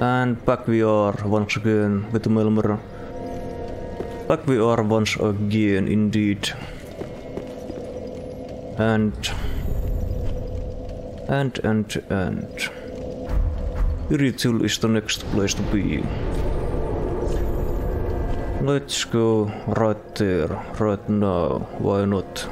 And back we are once again with the Melmer. Back we are once again, indeed. And... And, and, and... Irithyll is the next place to be. Let's go right there, right now, why not?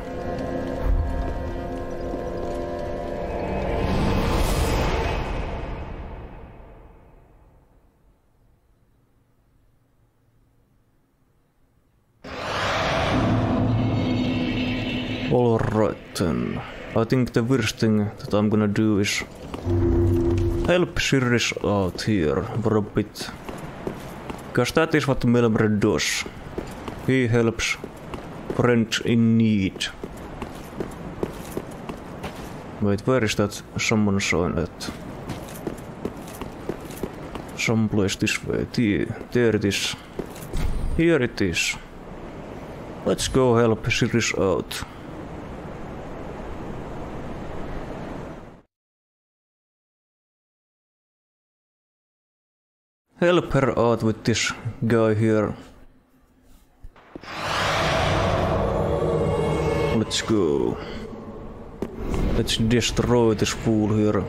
I think the worst thing that I'm gonna do is help Sirius out here for a bit. Because that is what Melmer does. He helps friends in need. Wait, where is that someone sign at? Someplace this way. There it is. Here it is. Let's go help Sirius out. Help her out with this guy here. Let's go. Let's destroy this fool here.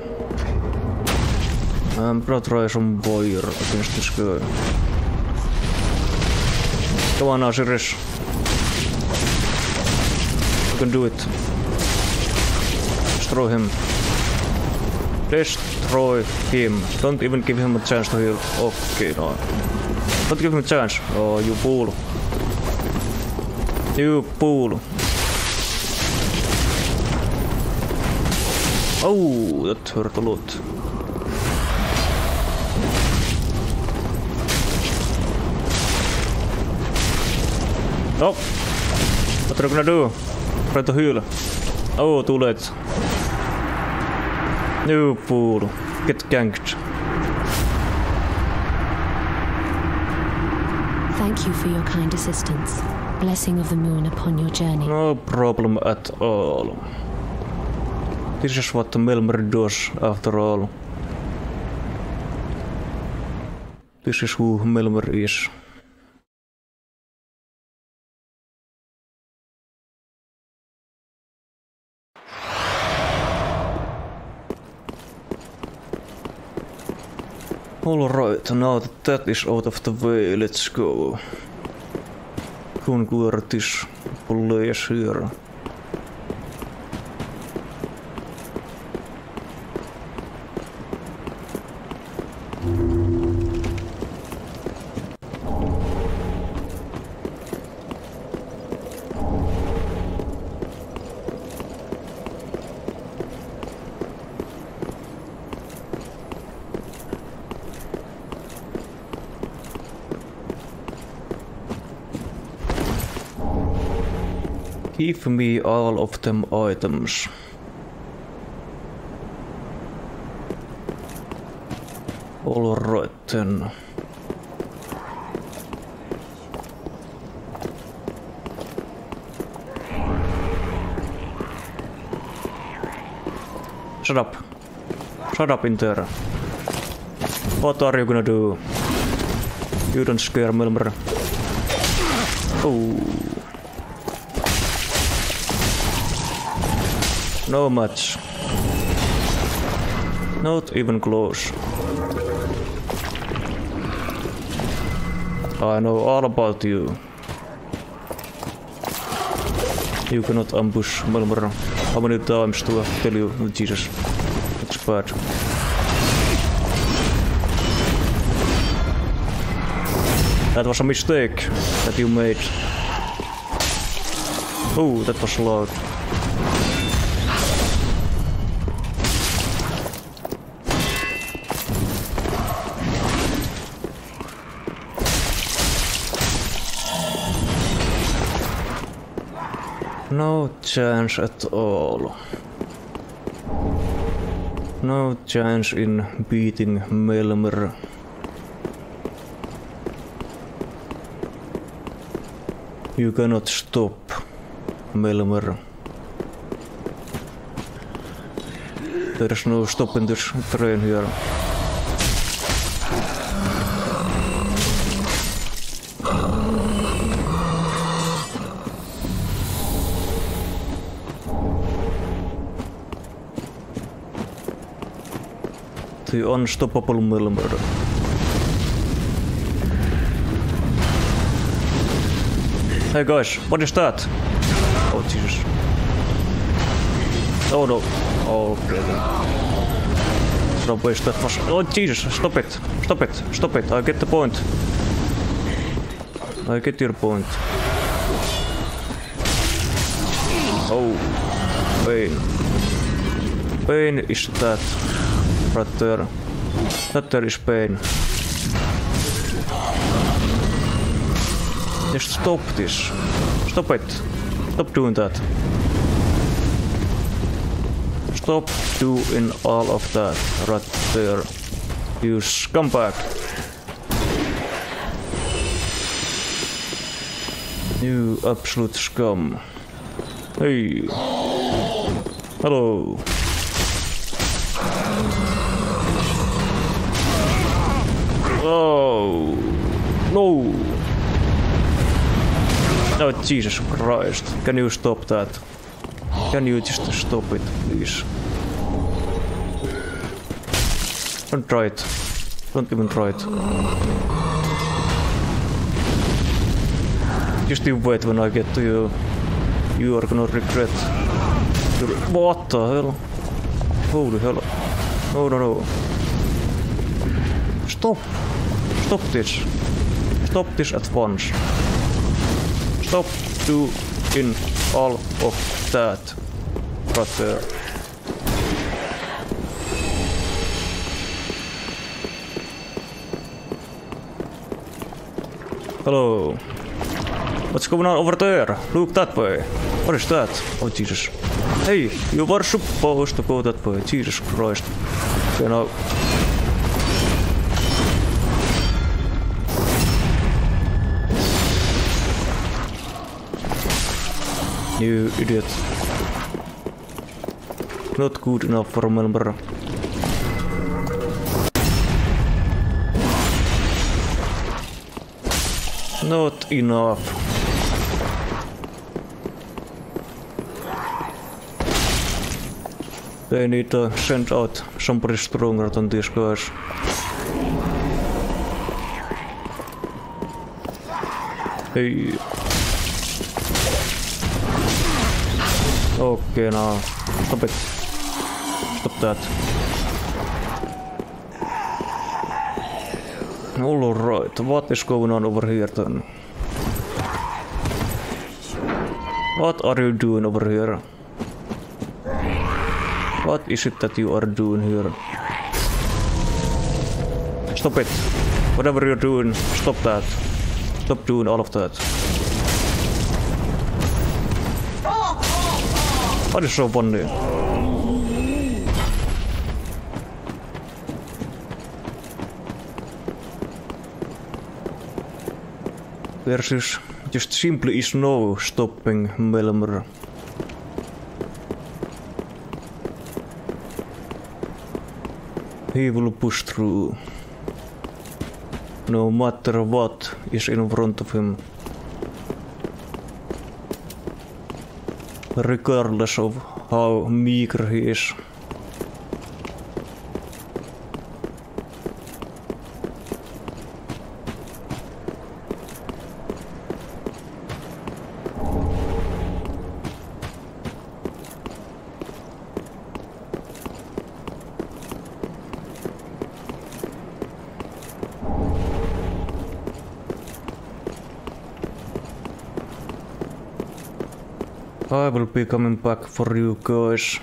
I'm gonna try some fire against this guy. Come on now, Sirris. You can do it. Destroy him. Destroy him. Don't even give him a chance to heal. Okay, no. Don't give him a chance. Oh, you fool. You fool. Oh, that hurt a lot. Oh! What are you gonna do? Try to heal. Oh, too late. You fool. Get ganked. Thank you for your kind assistance. Blessing of the moon upon your journey. No problem at all. This is what Milmer does after all. This is who Milmer is. Alright, now that that is out of the way, let's go. Conquer this here. Me all of them items. Alright then. Shut up. Shut up in there. What are you gonna do? You don't scare Melmer. Oh. No much. Not even close. I know all about you. You cannot ambush Melmer. How many times do I tell you, Jesus? It's bad. That was a mistake that you made. Oh, that was loud. No chance at all. No chance in beating Melmer. You cannot stop Melmer. There's no stopping this train here. The Unstoppable Milmer. Hey guys, what is that? Oh Jesus. Oh no. Oh, okay. No waste that was. Oh Jesus, stop it. Stop it. Stop it. I get the point. I get your point. Oh. Pain. Pain is that. There. That is pain. Just stop this. Stop it. Stop doing that. Stop doing all of that there. You scumbag. You absolute scum. Hey. Hello. Oh. No. Oh, Jesus Christ. Can you stop that? Can you just stop it, please? Don't try it. Don't even try it. Just you wait when I get to you. You are gonna regret. What the hell? Holy hell. No, no, no. Stop. Stop this. Stop this at once. Stop doing all of that right there. Uh, Hello. What's going on over there? Look that way. What is that? Oh Jesus. Hey, you were supposed oh, to go that way. Jesus Christ. You now. You idiot. Not good enough for Melbourne. Not enough. They need to send out somebody stronger than these guys. Hey. Okay, now stop it. Stop that. Alright, what is going on over here then? What are you doing over here? What is it that you are doing here? Stop it. Whatever you're doing, stop that. Stop doing all of that. That is is just simply is no stopping Melmer. He will push through. No matter what is in front of him. Regardless of how meager he is. I will be coming back for you guys.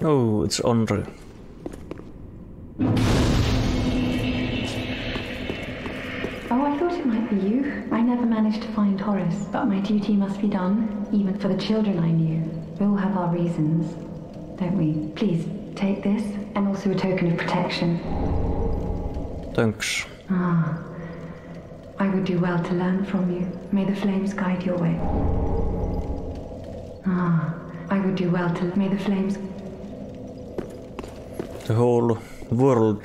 Oh, it's Andre. Oh, I thought it might be you. I never managed to find Horace, but my duty must be done, for the children I knew. We all have our reasons, don't we? Please, take this, and also a token of protection. Thanks. Ah, I would do well to learn from you. May the flames guide your way. Ah, I would do well to. May the flames. The whole world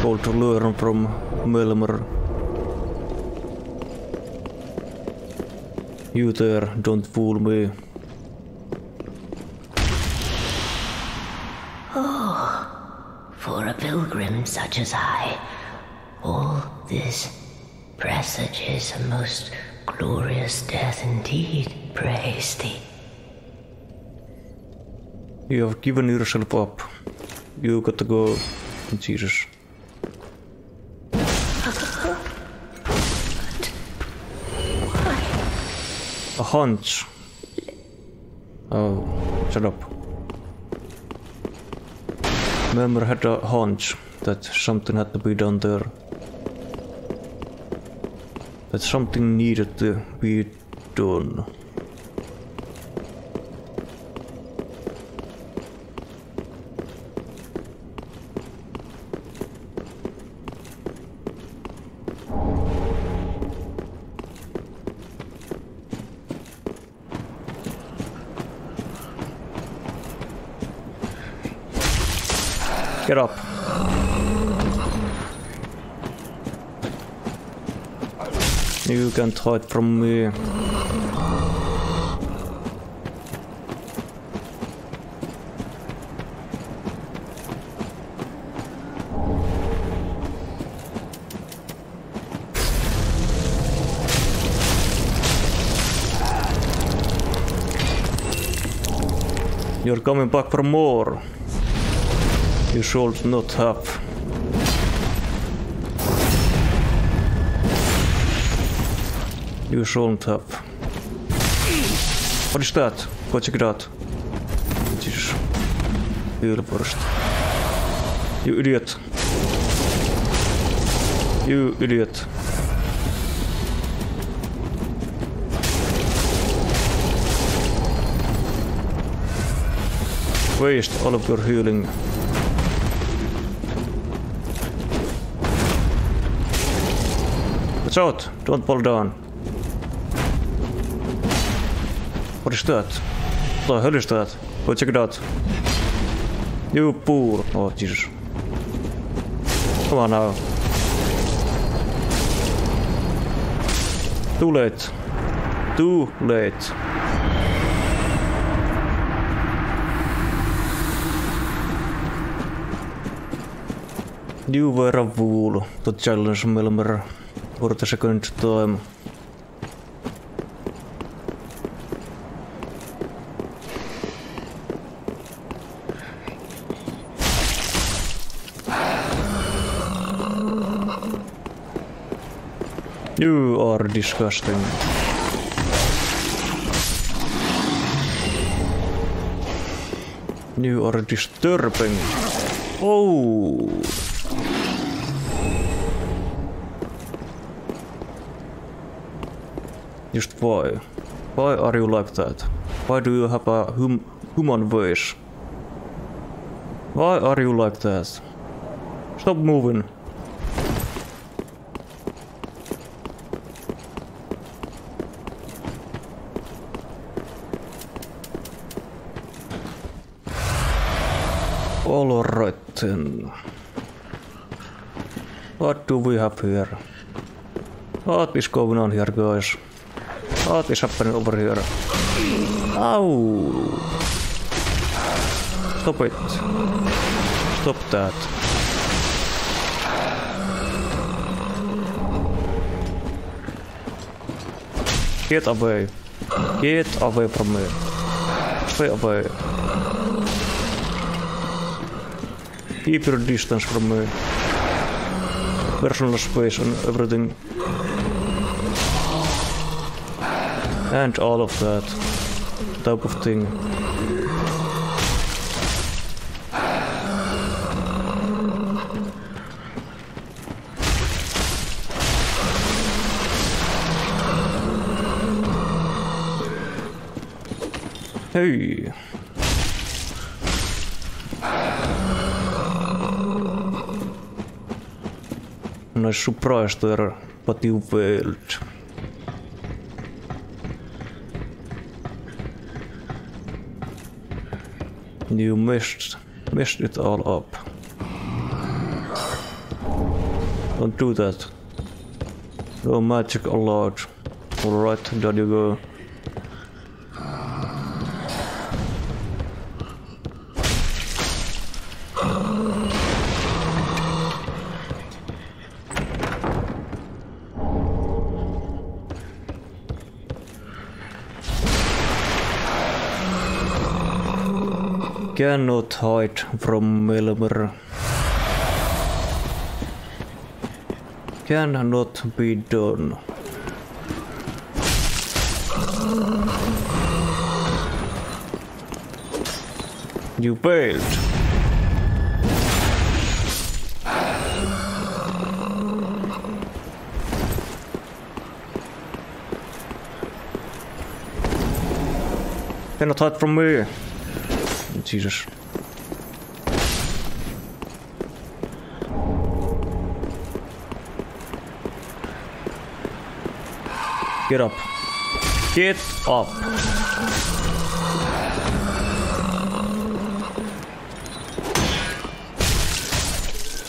called to learn from Melmer. You there, don't fool me. Oh, for a pilgrim such as I, all this presages a most glorious death indeed, praise thee. You have given yourself up. You got to go. Jesus. A hunch. Oh, shut up. Remember, had a hunch that something had to be done there. That something needed to be done. Get up. Hide from me. You're coming back for more. You should not have. You shouldn't have. What is that? Go check it out. Jesus. Ylpörst. You idiot. You idiot. Waste all of your healing. Watch out! Don't fall down. What is that? What the hell is that? Go check it out. You fool. Oh, Jesus. Come on now. Too late. Too late. You were a fool to challenge Melmer for the second time. You are disgusting. You are disturbing. Oh. Just why? Why are you like that? Why do you have a hum human voice? Why are you like that? Stop moving. Then. What do we have here? What is going on here guys? What is happening over here? Ow! Stop it. Stop that. Get away. Get away from me. Stay away. Your distance from me. Personal space and everything. And all of that type of thing. Hey. Surprise there, but you failed. You messed, messed it all up. Don't do that. No magic allowed. Alright, there you go. Cannot hide from Melmer. Cannot be done. You failed. Cannot hide from me. Jesus. Get up. Get up.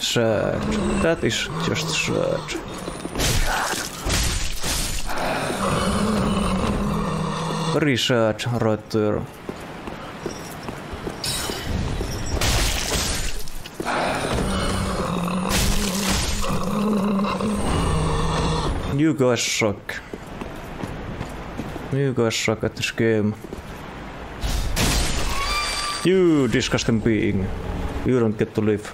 Sad. That is just sad. Very sad right there. Suck. You guys suck at this game. You disgusting being. You don't get to live.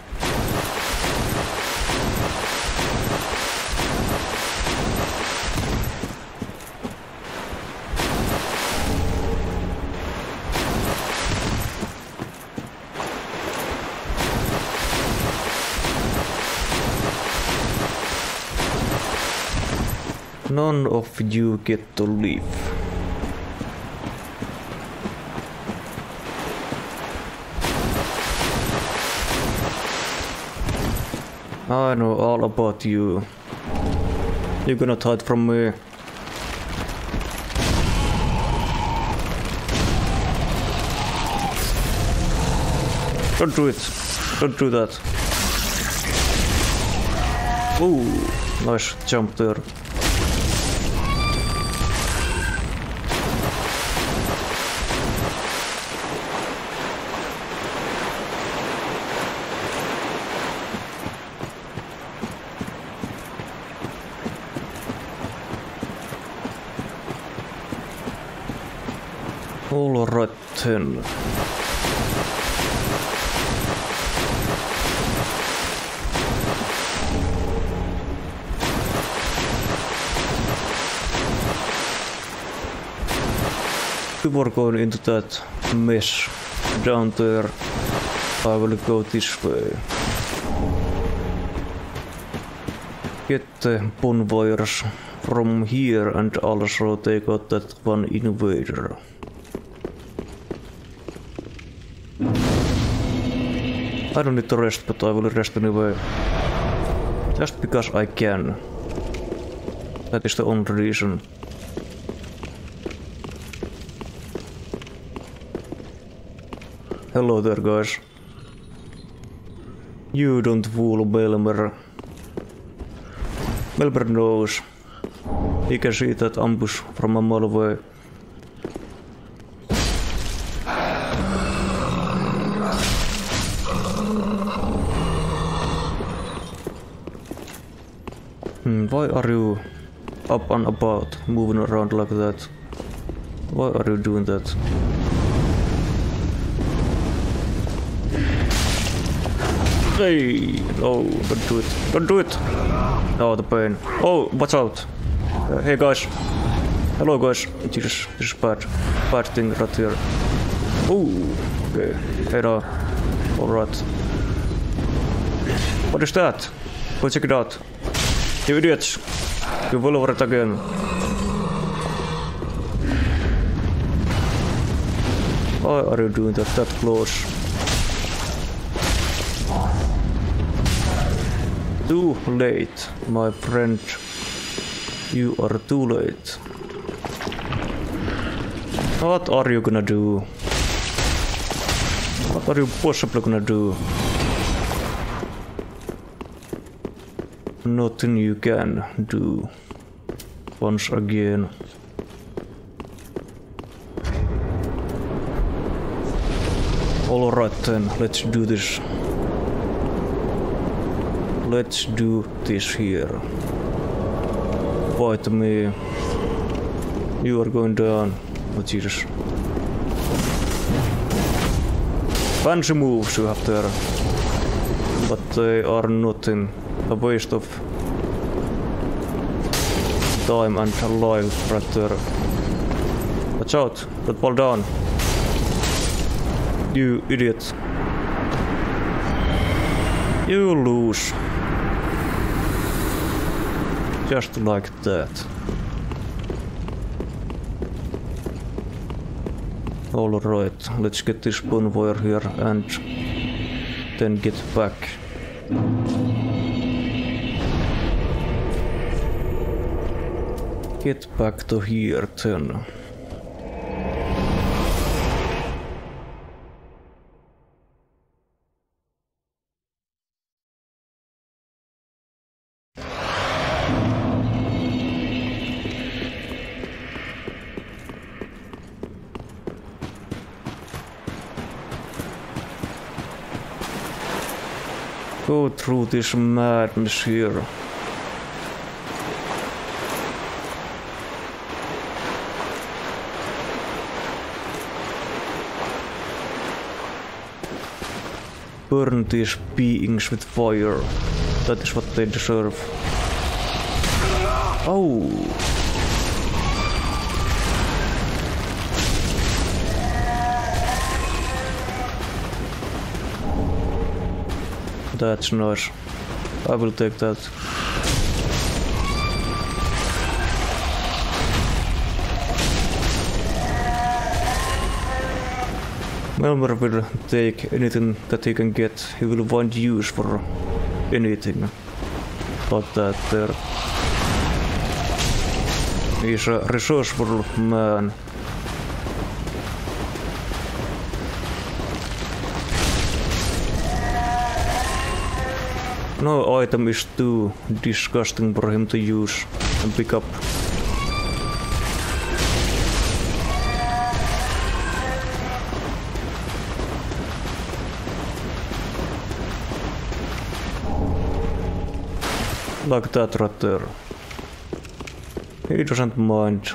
None of you get to live. I know all about you. You're gonna hide from me. Don't do it. Don't do that. Ooh, nice jump there. All then. Before going into that mess down there, I will go this way. Get the bonfires from here and also take out that one invader. I don't need to rest, but I will rest anyway. Just because I can. That is the only reason. Hello there, guys. You don't fool Melmer. Melmer knows. He can see that ambush from a mile away. Why are you up and about, moving around like that? Why are you doing that? Hey, no, don't do it. Don't do it! Oh, the pain. Oh, watch out! Uh, hey guys. Hello guys. Jesus, this is bad. Bad thing right here. Ooh, okay. Hey now. Alright. What is that? Go check it out. You idiots! You will over it again. Why are you doing that that close? Too late, my friend. You are too late. What are you gonna do? What are you possibly gonna do? Nothing you can do. Once again. Alright then, let's do this. Let's do this here. Fight me. You are going down. Oh Jesus. Fancy moves you have there. But they are nothing. Of time and life right there. Watch out, don't fall down. You idiot. You lose. Just like that. Alright, let's get this bonfire here and then get back. Get back to here then. Go through this madness here. Burn these beings with fire. That is what they deserve. Oh! That's nice. I will take that. Melmer will take anything that he can get. He will find use for anything. But that a resourceful man. No item is too disgusting for him to use and pick up. Like that right there. He doesn't mind.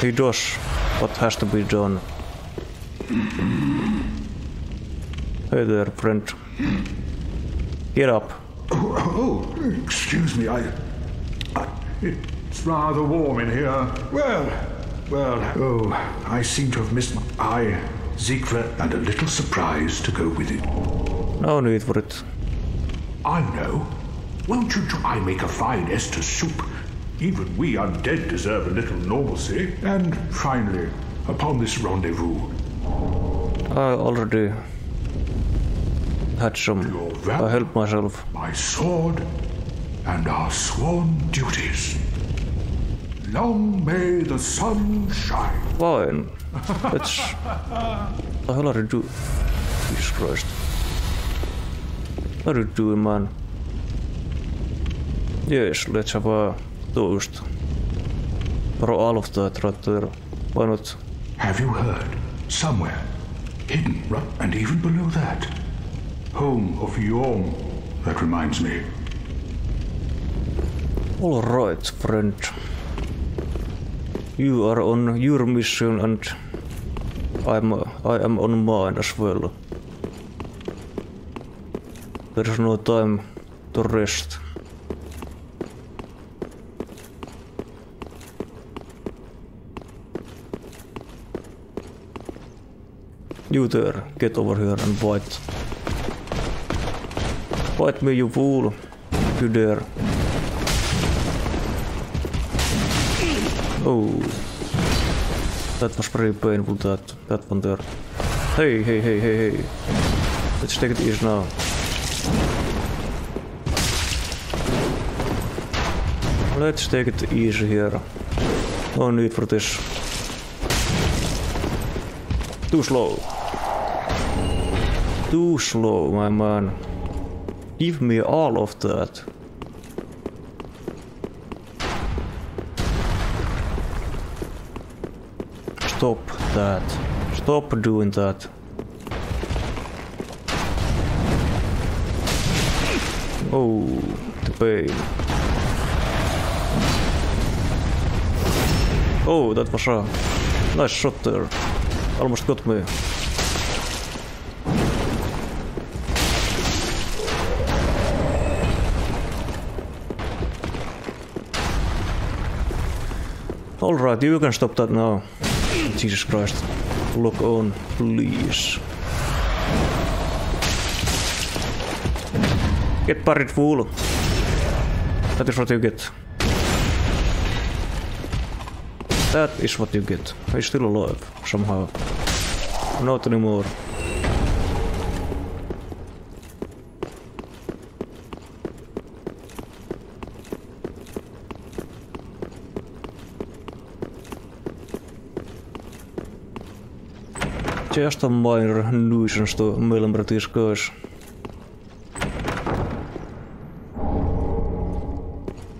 He does what has to be done. Hey there, friend. Get up. Oh, oh, excuse me, I, I. It's rather warm in here. Well, well, oh, I seem to have missed my eye, Siegward, and a little surprise to go with it. No need for it. I know. Won't you try make a fine Estus soup? Even we undead deserve a little normalcy. And finally, upon this rendezvous, I already had some. Your val- I helped myself. my sword, and our sworn duties. Long may the sun shine. Fine. Let's. the hell are you doing? Jesus Christ. What are you doing, man? Yes, let's have a toast. For all of that right there. Why not? Have you heard? Somewhere, hidden, right, and even below that, home of Yhorm. That reminds me. Alright, friend. You are on your mission and I'm I am on mine as well. There is no time to rest. You there, get over here and fight. Fight me, you fool. You dare. Oh. That was very painful, that, that one there. Hey, hey, hey, hey, hey. Let's take it easy now. Let's take it easy here. No need for this. Too slow. Too slow, my man. Give me all of that. Stop that. Stop doing that. Oh, the pain. Oh, that was a nice shot there. Almost got me. Alright, you can stop that now. Jesus Christ. Look on, please. Get buried, fool. That is what you get. That is what you get. He's still alive, somehow. Not anymore. Just a minor nuisance to remember these guys.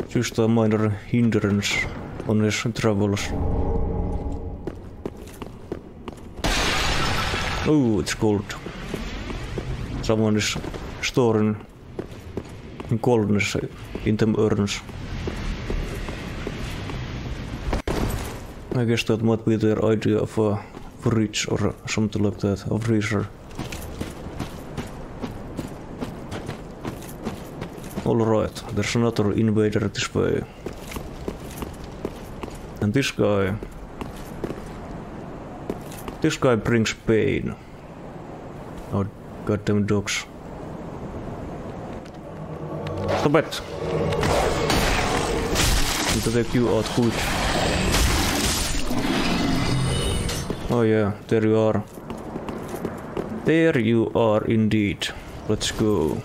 Just a minor hindrance on his travels. Oh, it's cold. Someone is storing coldness in them urns. I guess that might be their idea of a fridge or something like that, a freezer. Alright, there's another invader this way. And this guy... This guy brings pain. Oh, goddamn dogs. Stop it! Take you out quick. Oh yeah, there you are. There you are indeed. Let's go.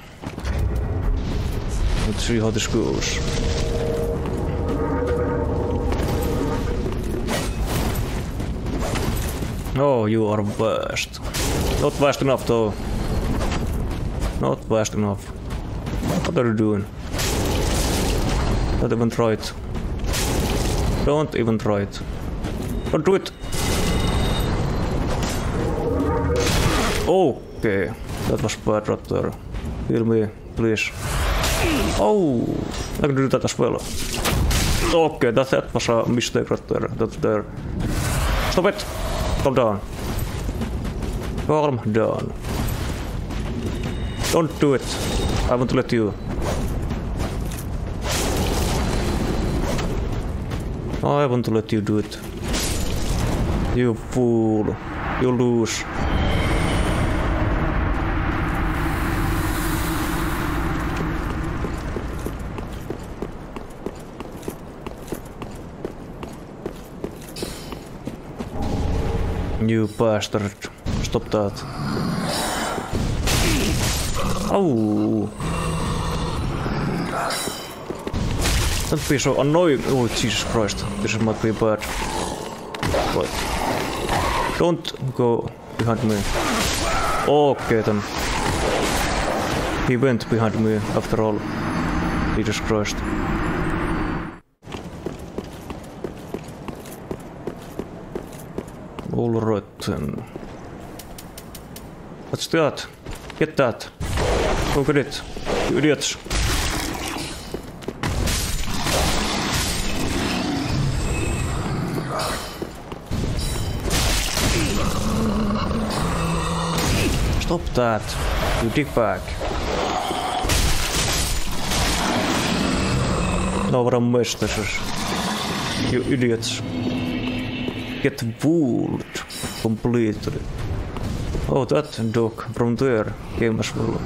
Let's see how this goes. Oh, you are fast. Not fast enough though. Not fast enough. What are you doing? Don't even try it. Don't even try it. Don't do it! Okay, that was bad right there. Heal me, please. Oh, I can do that as well. Okay, that, that was a mistake right there. That's there. Stop it! Calm down. Calm down. Don't do it. I won't let you. I won't let you do it. You fool. You lose. You bastard. Stop that. Oh. Don't be so annoying. Oh, Jesus Christ. This might be bad. What? Don't go behind me. Okay then. He went behind me after all. Jesus Christ. Alright then. What's that? Get that. Go get it. You idiots. Stop that. You dickbag. No, what a mess this is. You idiots. Get fooled completely. Oh, that dog from there came as well.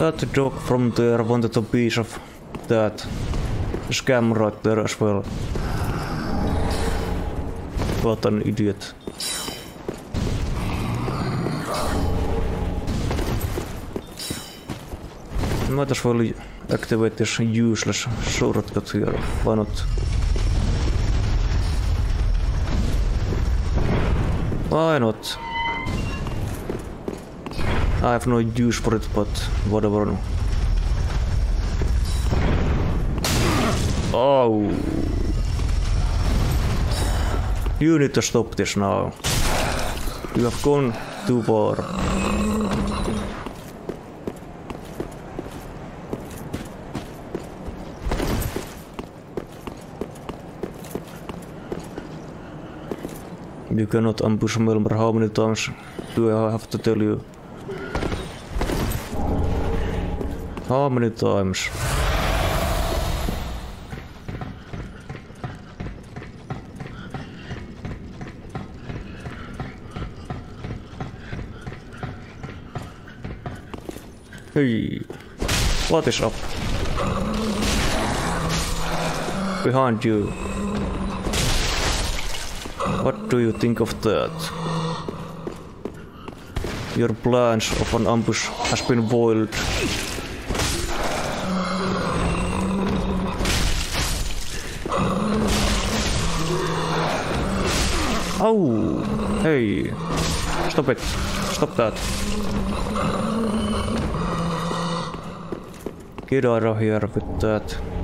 That dog from there wanted a piece of that scam right there as well. What an idiot. Might as well activate this useless shortcut here. Why not? Why not? I ah, have no use for it, but whatever. Oh. You need er to stop this now. You have gone too far. You cannot ambush Melmer how many times do I have to tell you? How many times? Hey, what is up? Behind you. What do you think of that? Your plans of an ambush has been foiled. Oh, hey, stop it, stop that. Get out of here with that.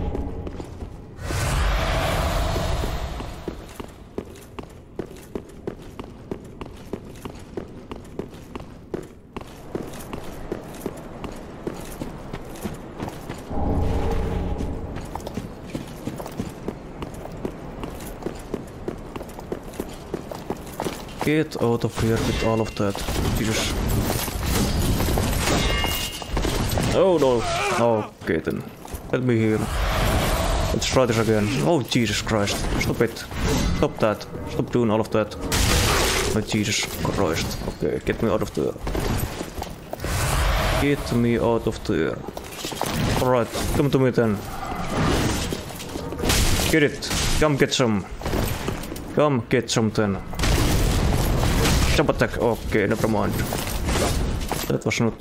Get out of here with all of that. Jesus. Oh no. Oh, okay then. Let me heal. Let's try this again. Oh Jesus Christ. Stop it. Stop that. Stop doing all of that. Oh Jesus Christ. Okay, get me out of there. Get me out of there. Alright, come to me then. Get it. Come get some. Come get some then. Jump attack. Okay, never mind. That was not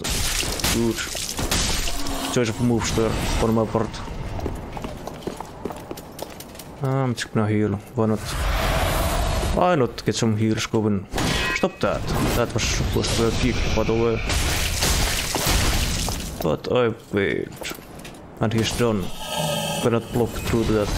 good. Choice of moves there on my part. I'm just gonna heal. Why not? Why not get some heals going? Stop that. That was supposed to be a kick, by the way. But I failed. And he's done. Cannot block through that.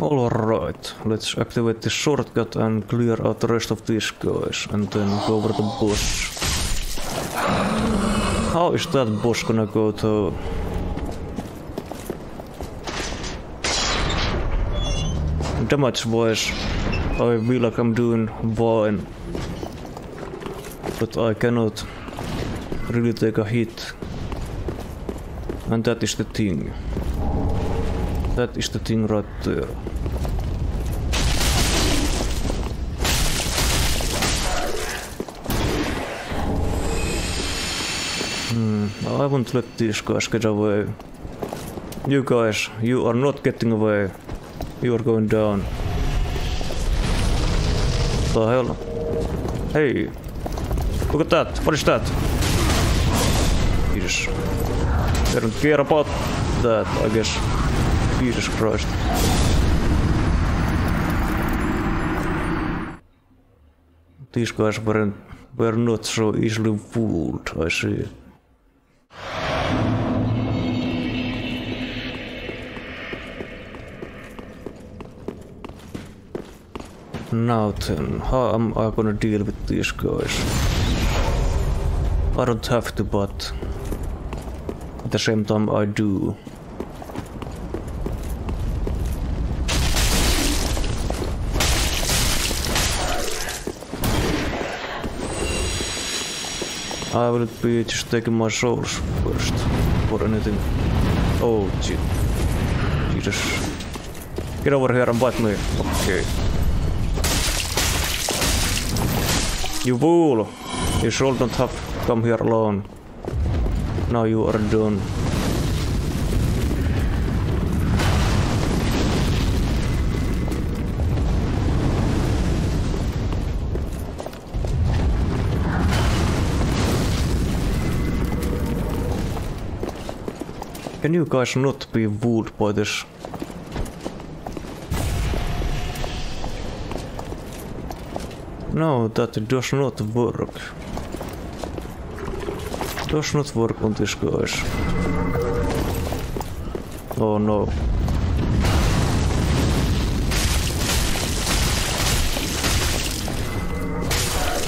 Alright, let's activate the shortcut and clear out the rest of these guys and then go over the boss. How is that boss gonna go to? Damage wise, I feel like I'm doing fine. But I cannot really take a hit. And that is the thing. That is the thing right there. I won't let these guys get away. You guys, you are not getting away. You are going down. The hell? Hey! Look at that! What is that? Jesus. They don't care about that, I guess. Jesus Christ. These guys weren't were not so easily fooled, I see. Now then, how am I gonna deal with these guys? I don't have to, but at the same time I do. I will be just taking my souls first, for anything. Oh, shit. Jesus. Get over here and bite me. Okay. You fool! You should not have come here alone. Now you are done. Can you guys not be fooled by this No, that does not work. Does not work on this guys. Oh no.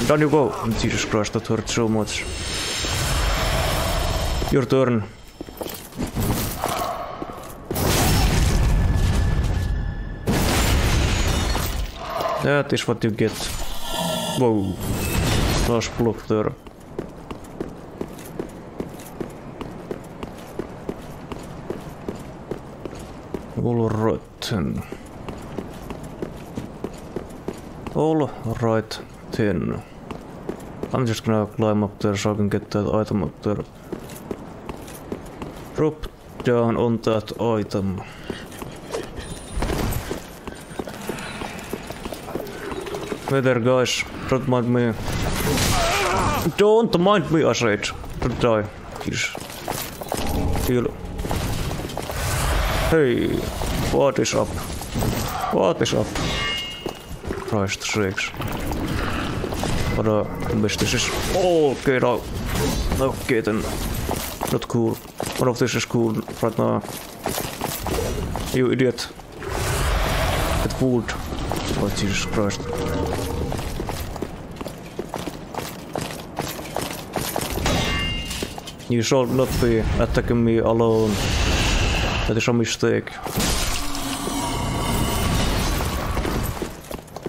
Down you go! Jesus Christ, that hurt so much. Your turn. That is what you get. Whoa. Last block there. All right. All right then. I'm just gonna climb up there so I can get that item up there. Drop down on that item. Hey there guys, don't mind me. Don't mind me, I said. Don't die, please. Heal. Hey, what is up? What is up? Christ sakes. A mess this is. Okay, now. Okay then. Not cool. One of this is cool right now. You idiot. Get fooled. Oh Jesus Christ. You should not be attacking me alone. That is a mistake.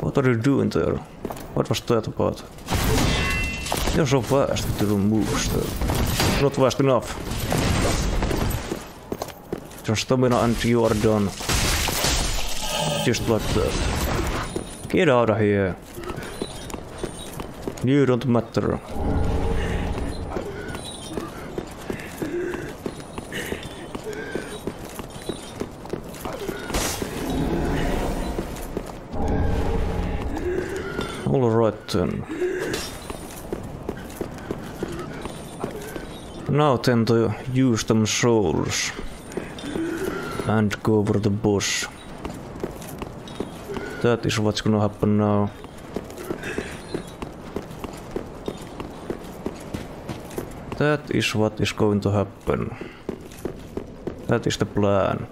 What are you doing there? What was that about? You're so fast with your moves. Not fast enough. Your stamina and you are done. Just like that. Get out of here. You don't matter. Then. Now then to use them souls and go over the bush. That is what's gonna happen now. That is what is going to happen. That is the plan.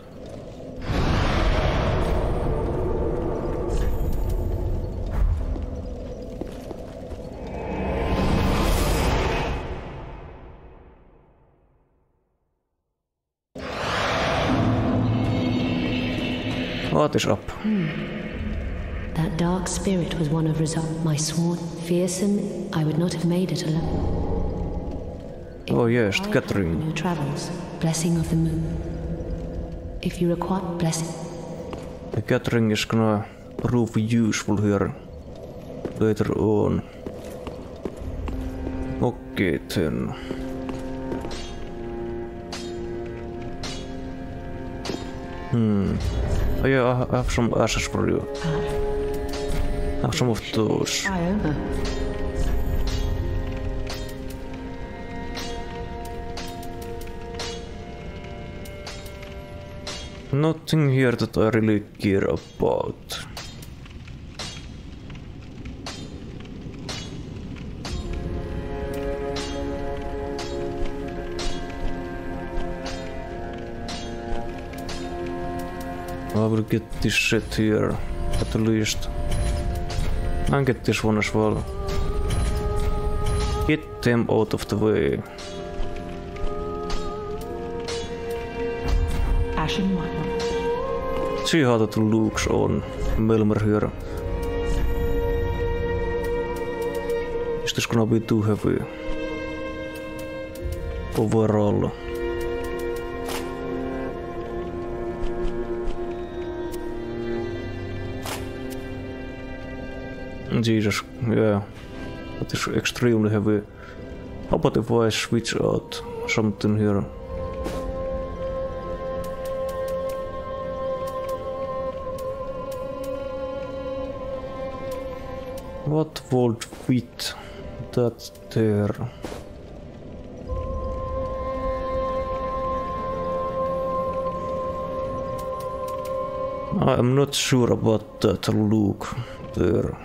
Up? That dark spirit was one of Rizal, my sworn. Fearsome, I would not have made it alone. Oh yes, I Catherine. On travels, blessing of the moon. If you require blessing, The gathering is gonna prove useful here later on. Okay then. Hmm. Oh yeah, I have some ashes for you. Have some of those. Iona. Nothing here that I really care about. I will get this shit here, at least. And get this one as well. Get them out of the way. Ashen one. See how that looks on Melmer here. Is this gonna be too heavy? Overall. Jesus, yeah. That is extremely heavy. How about if I switch out something here? What would fit that there? I'm not sure about that look there.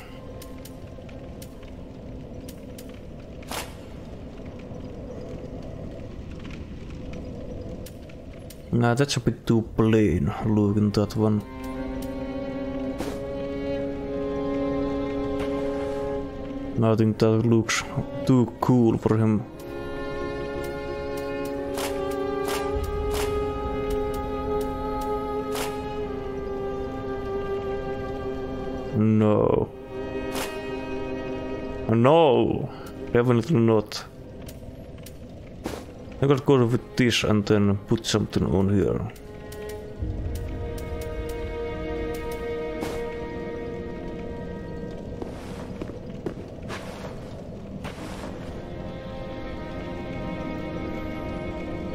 Nah, that's a bit too plain looking that one. I think that looks too cool for him. No. No! Definitely not. I gotta go with this and then put something on here.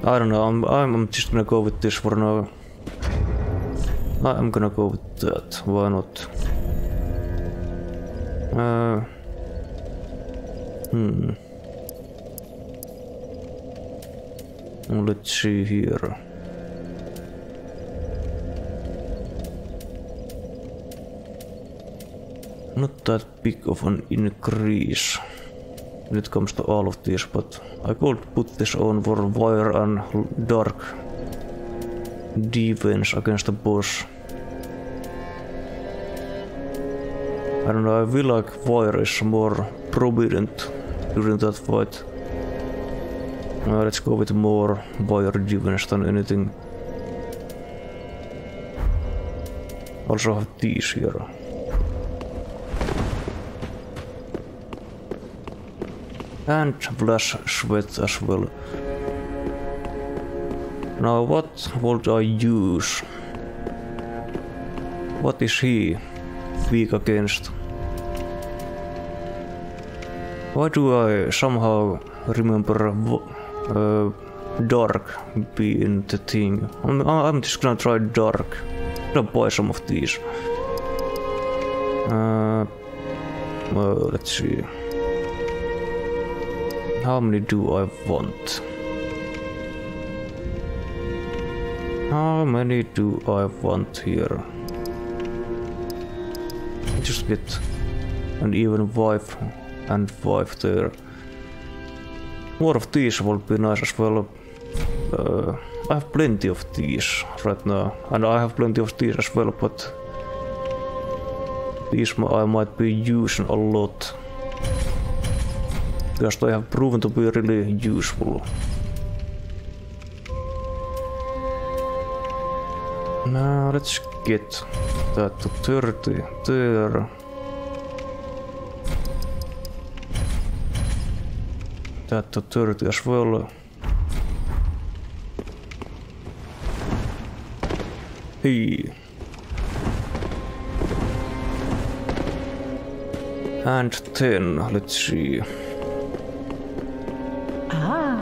I don't know, I'm, I'm just gonna go with this for now. I'm gonna go with that, why not? Uh, hmm. Let's see here. Not that big of an increase when it comes to all of these, but I could put this on for wire and dark defense against the boss. I don't know, I feel like wire is more prominent during that fight. Uh, let's go with more fire defense than anything. Also have these here. And flash sweat as well. Now what would I use? What is he weak against? Why do I somehow remember dark being the thing? I'm, I'm just gonna try dark. I'm gonna buy some of these. Uh, well, let's see. How many do I want? How many do I want here? Just get an even five and five there. More of these would be nice as well. Uh, I have plenty of these right now, and I have plenty of these as well, but these I might be using a lot because they have proven to be really useful. Now let's get that to 30 there. That to 30 as well. Hey. And 10, let's see. Ah.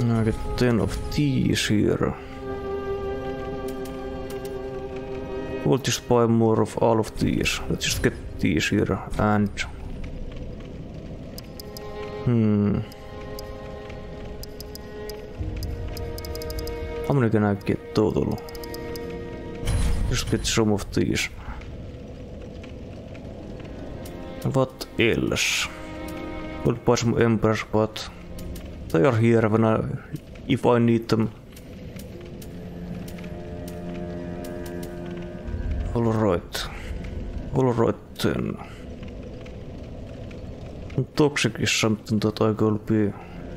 I get 10 of these here. We'll just buy more of all of these. Let's just get these here and... Hmm... How many can I get total? Just get some of these. What else? We'll buy some embers, but they are here when I, if I need them. Toxic is something that I could be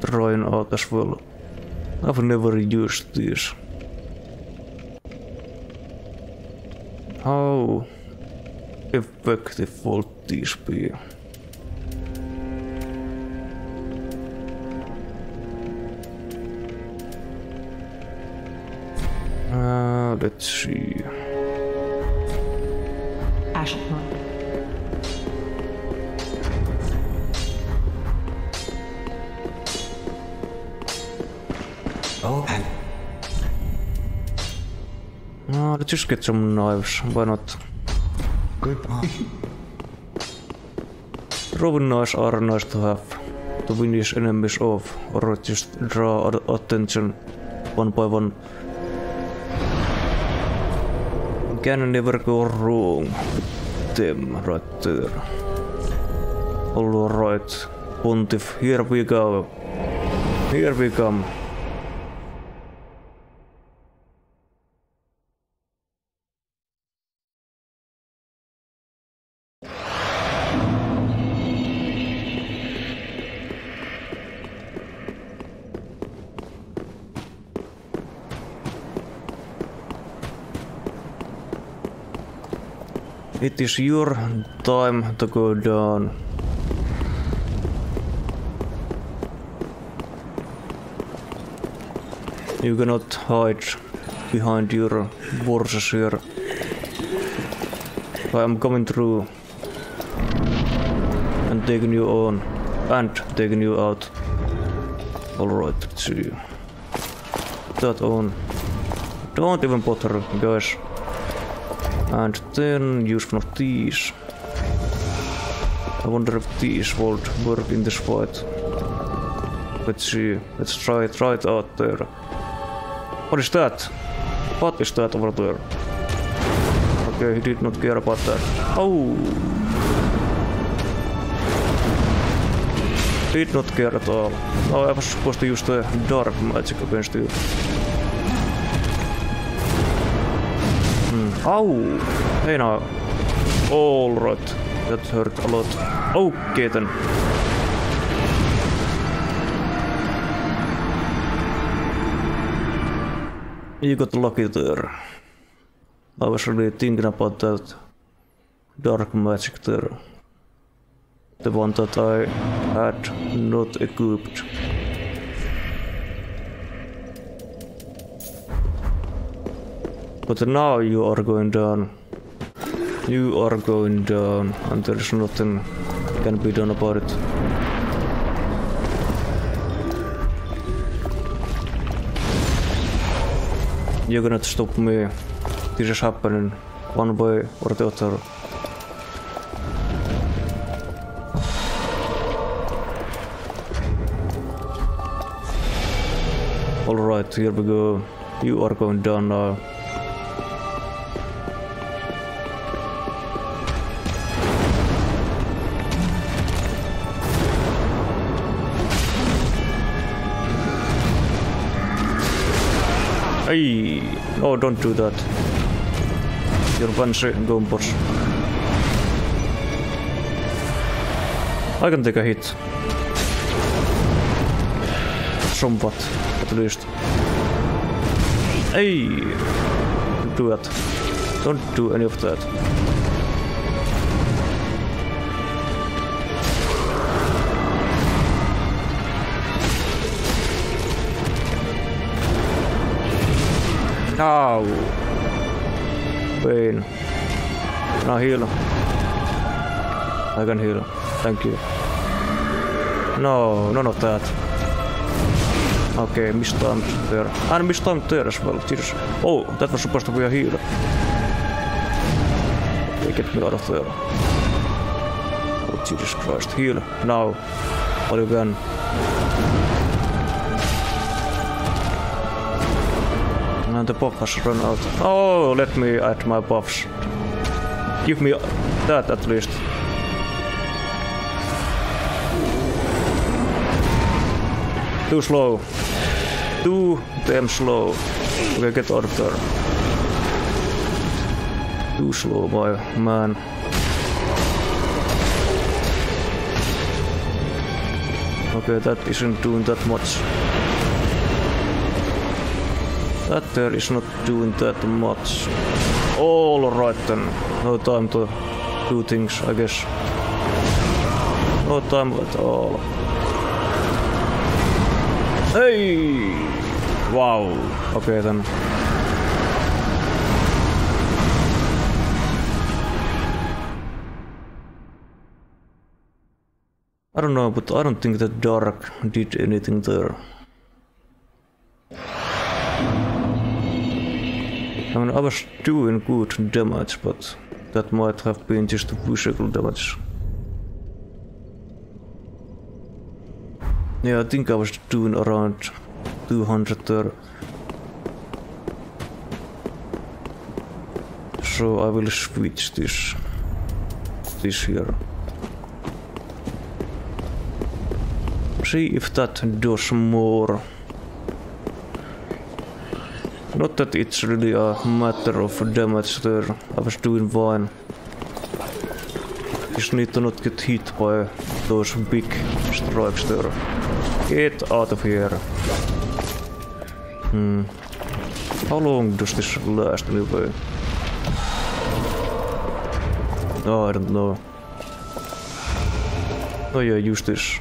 trying out as well. I've never used this. How effective would these be? Uh, let's see. Just get some knives. Why not? good. Throwing knives are nice to have. to finish enemies off or just draw attention one by one. Can never go wrong them right there. Alright, Pontiff, here we go. Here we come. It is your time to go down. You cannot hide behind your forces here. I am coming through and taking you on and taking you out. Alright, see you. That on. Don't even bother, guys. And then use one of these. I wonder if these would work in this fight. Let's see. Let's try it right out there. What is that? What is that over there? Okay, he did not care about that. Oh! Did not care at all. Oh, I was supposed to use the dark magic against you. Au! Hey now. Alright. That hurt a lot. Okay then. You got lucky there. I was really thinking about that dark magic there. The one that I had not equipped. But now you are going down. You are going down and there is nothing can be done about it. You're gonna stop me. This is happening one way or the other. Alright, here we go. You are going down now. Hey! Oh, don't do that. You're one gompos. I can take a hit. Somewhat, at least. Hey! Don't do that. Don't do any of that. Ow. Pain. Now heal. I can heal. Thank you. No, none of that. Okay, mistimed there. And mistimed there as well. Jesus. Oh, that was supposed to be a heal. Okay, get me out of there. Oh, Jesus Christ. Heal. Now. All you can. And the buff has run out. Oh, let me add my buffs. Give me that at least. Too slow. Too damn slow. Okay, get out of there. Too slow, boy, man. Okay, that isn't doing that much. That there is not doing that much. Alright then. No time to do things, I guess. No time at all. Hey! Wow. Okay then. I don't know, but I don't think that Dark did anything there. I was doing good damage, but that might have been just physical damage. Yeah, I think I was doing around 200 there. So I will switch this this here. See if that does more. Not that it's really a matter of damage there. I was doing fine. Just need to not get hit by those big strikes there. Get out of here. Hmm. How long does this last anyway? Oh, I don't know. Oh yeah, use this.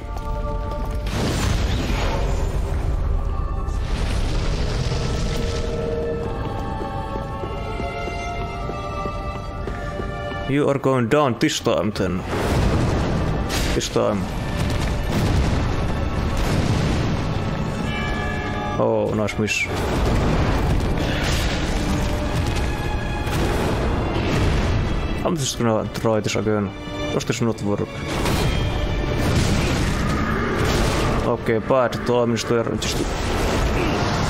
You are going down this time then. This time. Oh, nice miss. I'm just gonna try this again. Does this not work? Okay, bad timing there. Just...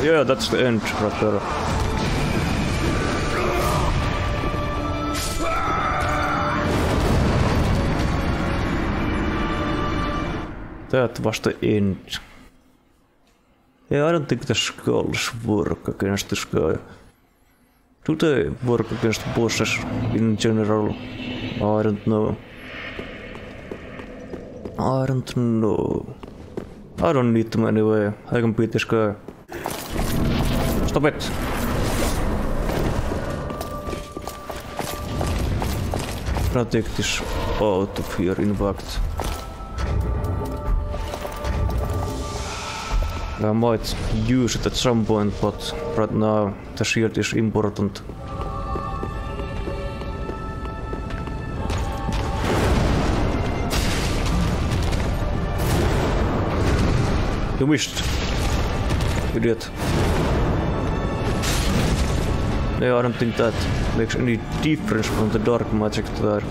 Yeah, that's the end right there. That was the end. Yeah, I don't think the skulls work against this guy. Do they work against bosses in general? I don't know. I don't know. I don't need them anyway. I can beat this guy. Stop it! Take this out of here in fact. I might use it at some point, but right now the shield is important. You missed. Idiot. Yeah, I don't think that makes any difference from the dark magic there.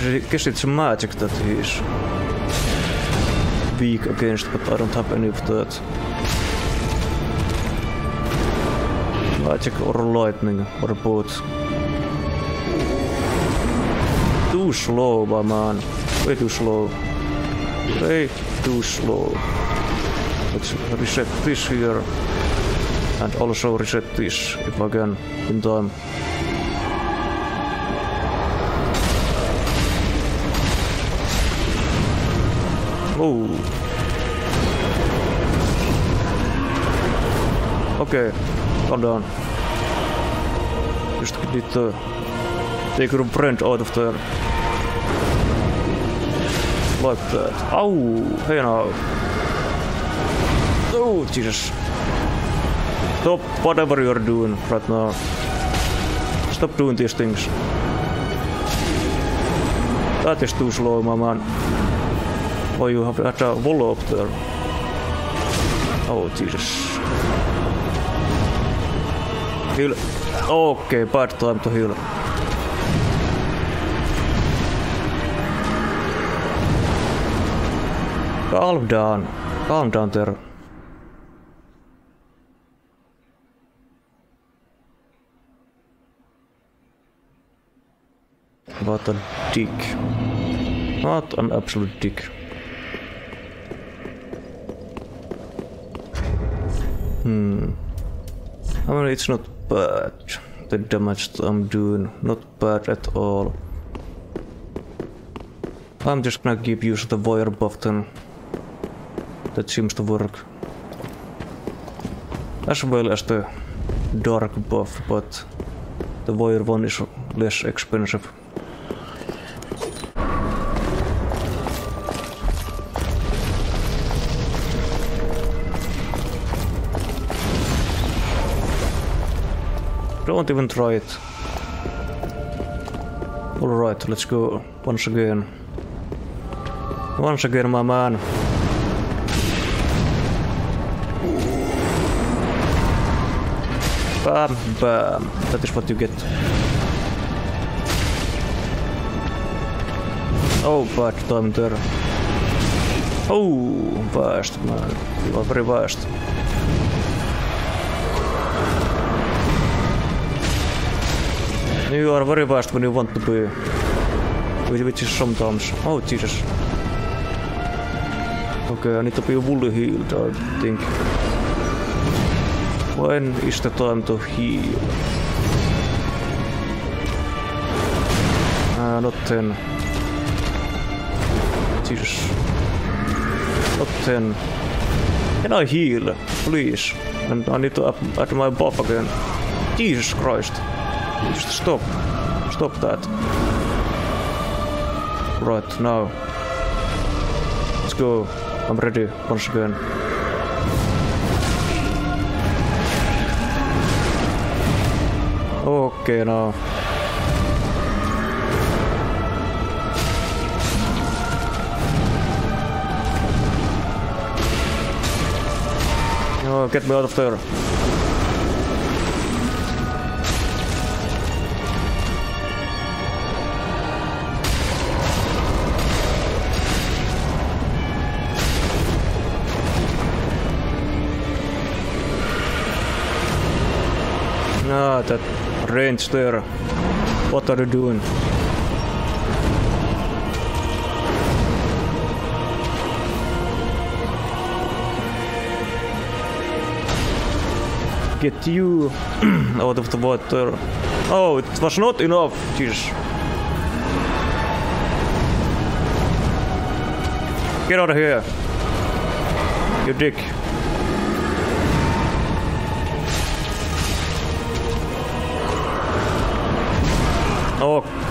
That he is weak against, but I don't have any of that. Magic or lightning or both. Too slow, my man. Way too slow. Way too slow. Let's reset this here. And also reset this if I can in time. Oh. Okay, calm down. Just need to take your friend out of there. Like that. Ow! Hey now. Oh, Jesus. Stop whatever you're doing right now. Stop doing these things. That is too slow, my man. Oh, you have had a wall up there. Oh, Jesus. Heal. Okay, bad time to heal. Calm down. Calm down there. What a dick. What an absolute dick. Hmm. I mean, it's not bad. The damage that I'm doing, not bad at all. I'm just gonna keep using the wire buff then. That seems to work. As well as the dark buff, but the wire one is less expensive. Don't even try it. Alright, let's go once again. Once again, my man. Bam, bam. That is what you get. Oh, bad time there. Oh, vast, man. You are very vast. You are very vast when you want to be. Which is sometimes. Oh, Jesus. Okay, I need to be fully healed, I think. When is the time to heal? Uh, not 10. Jesus. Not 10. Can I heal, please? And I need to add my buff again. Jesus Christ. Stop. Stop that. Right, now. Let's go. I'm ready once again. Okay, now. Oh, get me out of there. Range there. What are you doing? Get you out of the water. Oh, it was not enough. Jesus. Get out of here. You dick.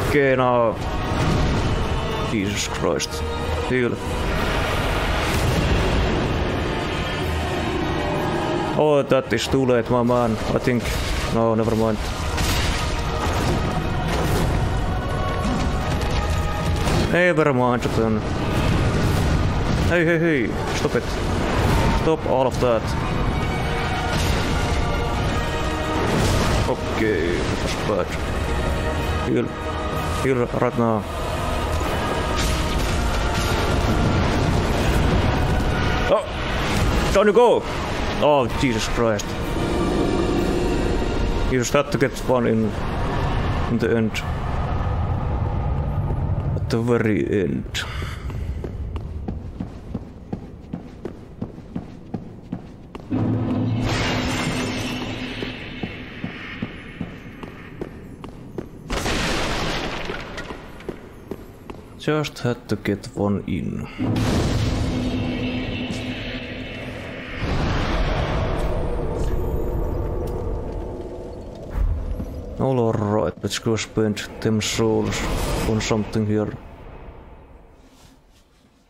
Okay, now. Jesus Christ. Heal. Oh, that is too late, my man. I think. No, never mind. Never mind then. Hey, hey, hey. Stop it. Stop all of that. Okay, that was bad. Heal. Heal right now. Oh! Down you go! Oh, Jesus Christ. You start to get one in, in the end. At the very end. Just had to get one in. Alright, let's go spend them souls on something here.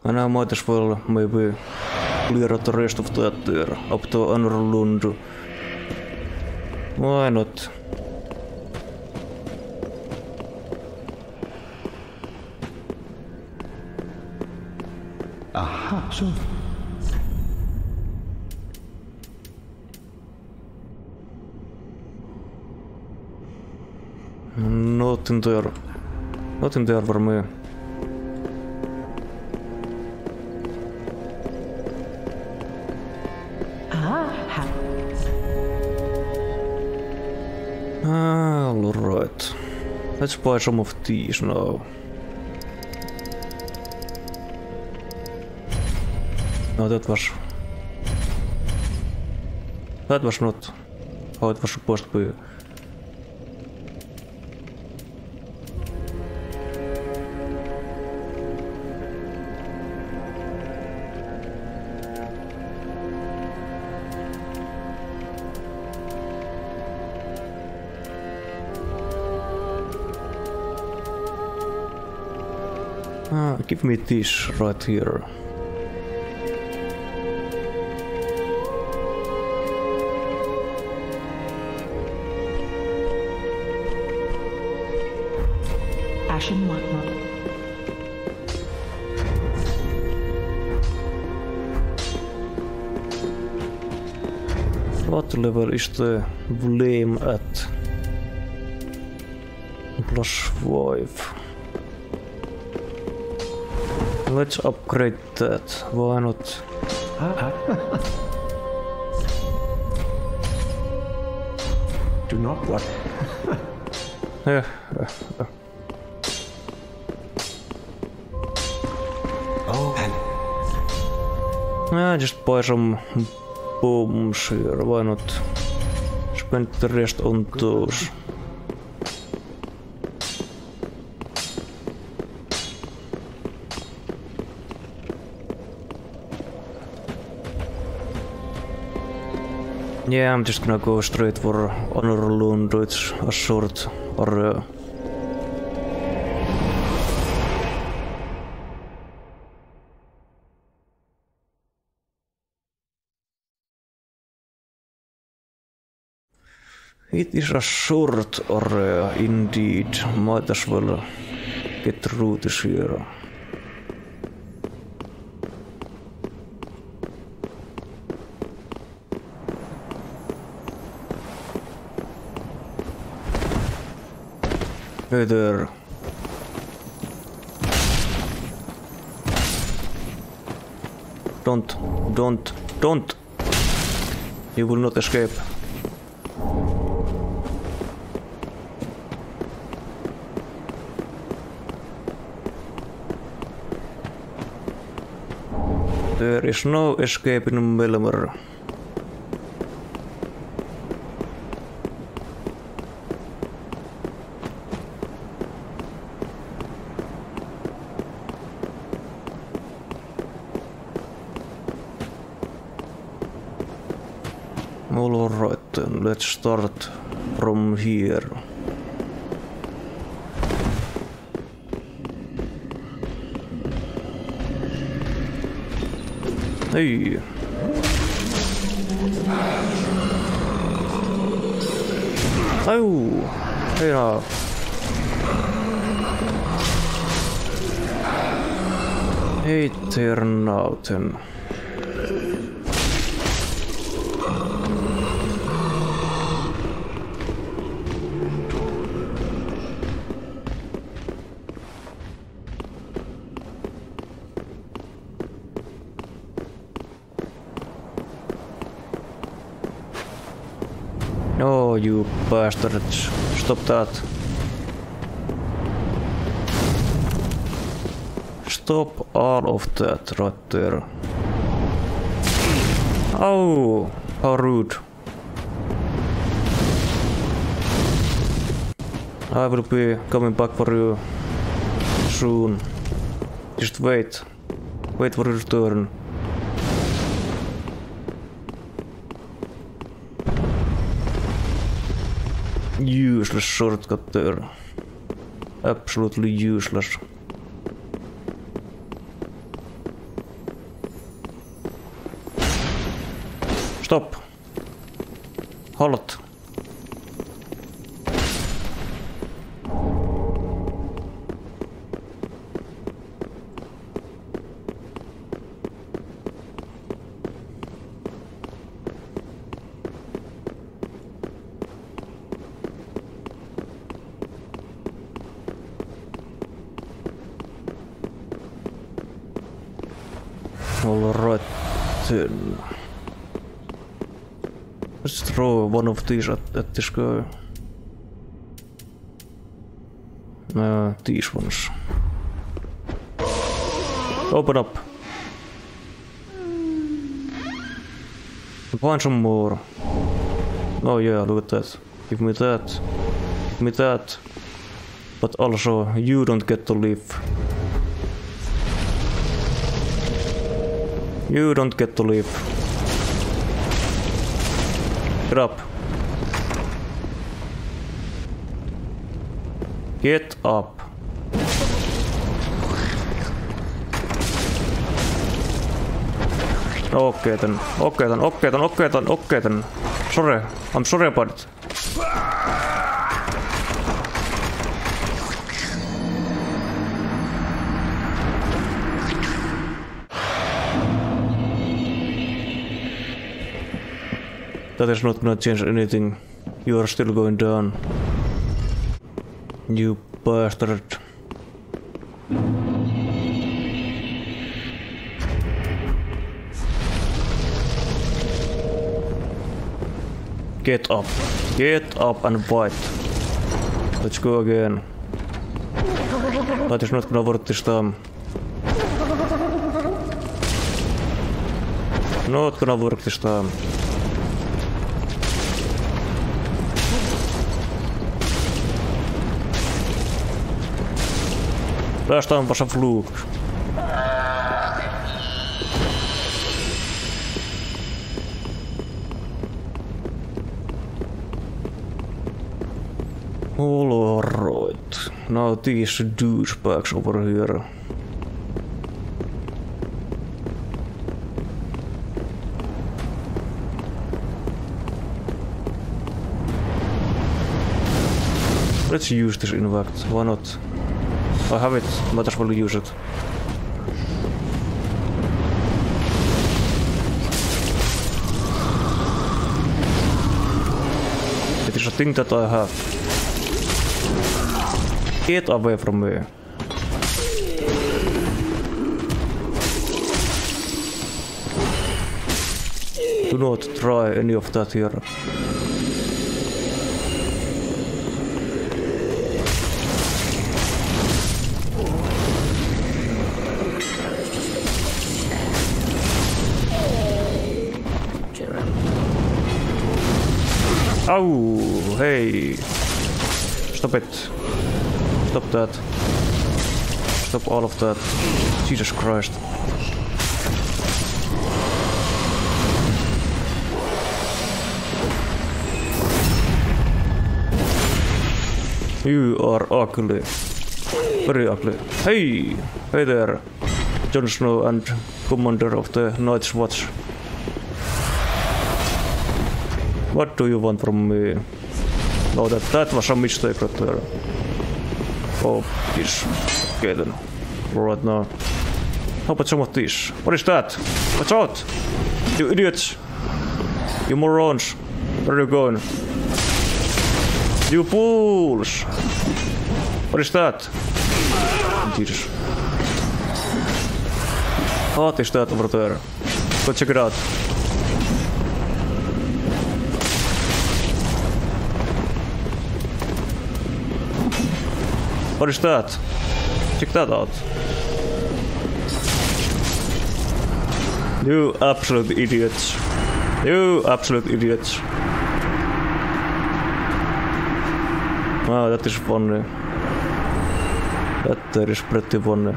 And I might as well maybe clear out the rest of that there, up to Anor Londo. Why not? Aha, so. Nothing there. Not in there for me. Ah, ha- Ah, alright. Let's buy some of these now. No, that was... That was not how it was supposed to be. Ah, give me this right here. Level is the blame at? Plus 5. Let's upgrade that. Why not? Do not what? Yeah. Oh, and Yeah, just buy some here. Why not? Spend the rest on those. Yeah, I'm just gonna go straight for Anor Londo. It's a short or uh, It is a short area uh, indeed. Might as well get through this here. Hey there. Don't, don't, don't! You will not escape. There is no escape in Melmer. Alright then, let's start from here. Hey. Oh, hey now. Hey there now then. Oh, bastards. Stop that. Stop all of that right there. Oh, how rude. I will be coming back for you soon. Just wait. Wait for your turn. Useless shortcut there. Absolutely useless. Stop. Halt. Alright then. Let's throw one of these at, at this guy. Uh, these ones. Open up. Find some more. Oh yeah, look at that. Give me that. Give me that. But also, you don't get to live. You don't get to live. Get up. Get up. Okay then, okay then, okay then, okay then, okay then. Sorry, I'm sorry about it. That is not gonna change anything. You are still going down. You bastard. Get up. Get up and fight. Let's go again. That is not gonna work this time. Not gonna work this time. Tästä onpa se fluk. All right. Now these douchebags over here. Let's use this in fact. Why not? I have it. Might as well use it. It is a thing that I have. Get away from me. Do not try any of that here. Oh, hey. Stop it. Stop that. Stop all of that. Jesus Christ. You are ugly. Very ugly. Hey! Hey there. Jon Snow and Commander of the Night's Watch. What do you want from me? No, that, that was right there. Uh, oh, this. Okay then. Right now. Oh, How about some of this? What is that? Watch out! You idiots! You morons! Where are you going? You fools! What is that? Jesus. What is that over there? Go check it out. What is that? Check that out. You absolute idiots. You absolute idiots. Wow, that is funny. That is pretty funny.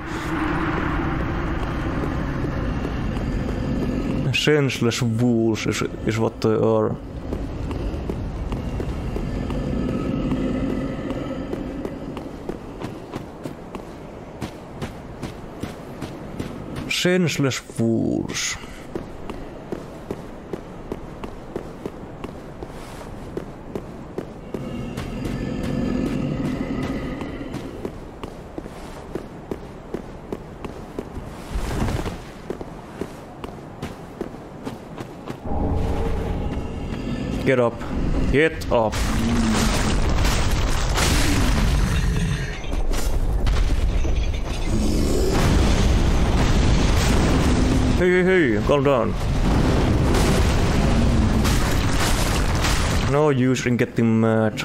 Senseless fools is, is what they are. Senseless fools. Get up. Get up. Hey, calm down. No use in getting mad.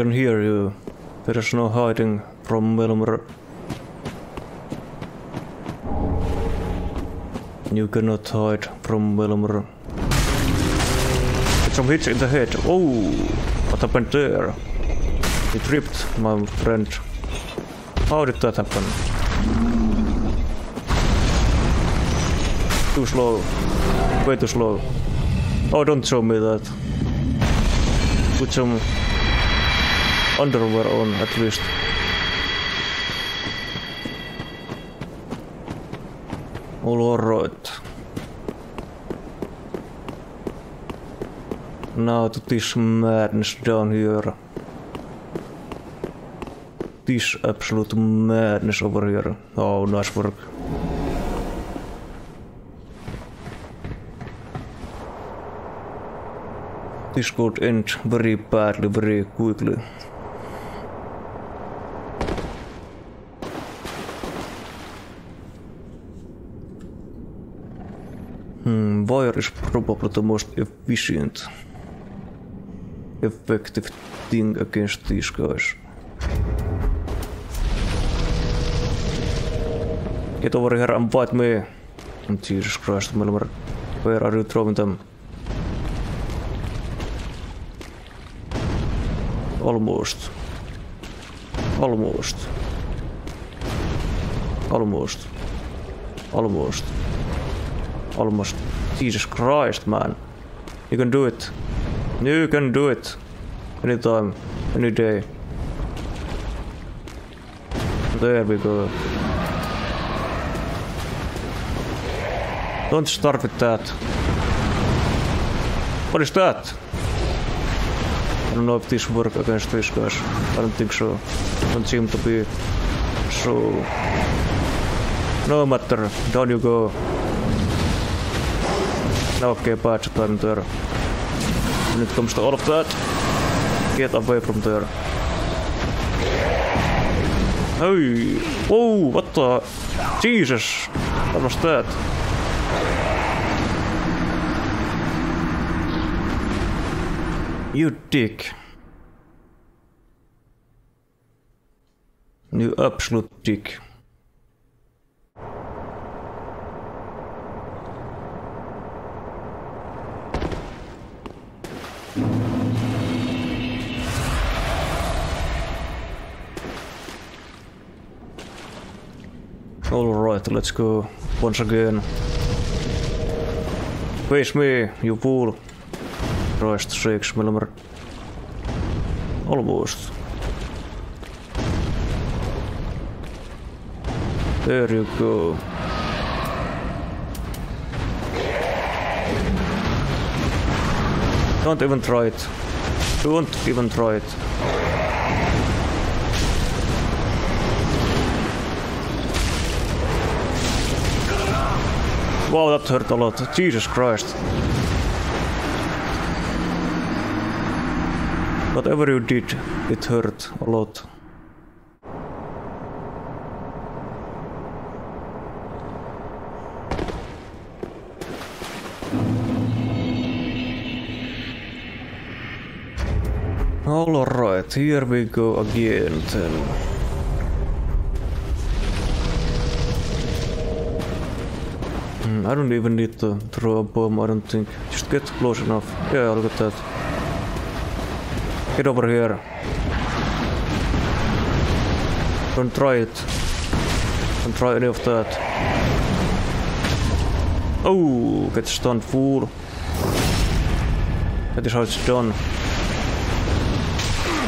Can hear you. There is no hiding from Wilmer. You cannot hide from Wilmer. Get some hits in the head. Oh, what happened there? He tripped, my friend. How did that happen? Too slow. Way too slow. Oh, don't show me that. Put some underwear on at least. All right. Now to this madness down here. This absolute madness over here. Oh, nice work. This could end very badly, very quickly. Wire is probably the most efficient, effective thing against these guys. Get over here and fight me. Oh, Jesus Christ, Melmer. Where are you throwing them? Almost. Almost. Almost. Almost. Almost. Jesus Christ, man. You can do it. You can do it. Anytime. Any day. There we go. Don't start with that. What is that? I don't know if this work against these guys. I don't think so. Don't seem to be. So. No matter. Down you go. Okay, bad time there. When it comes to all of that, get away from there. Hey! Whoa! What the? Jesus! What was that? You dick. You absolute dick. Alright, let's go once again. Face me, you fool. Christ sakes, Milmer. Almost. There you go. Don't even try it. Don't even try it. Wow, that hurt a lot. Jesus Christ. Whatever you did, it hurt a lot. Alright, here we go again then. I don't even eh, need to throw a bomb, I don't think. Just get close enough. Yeah, look at that. Get over here. Don't try it. Don't try any of that. Oh, get stunned, fool. That is how it's done.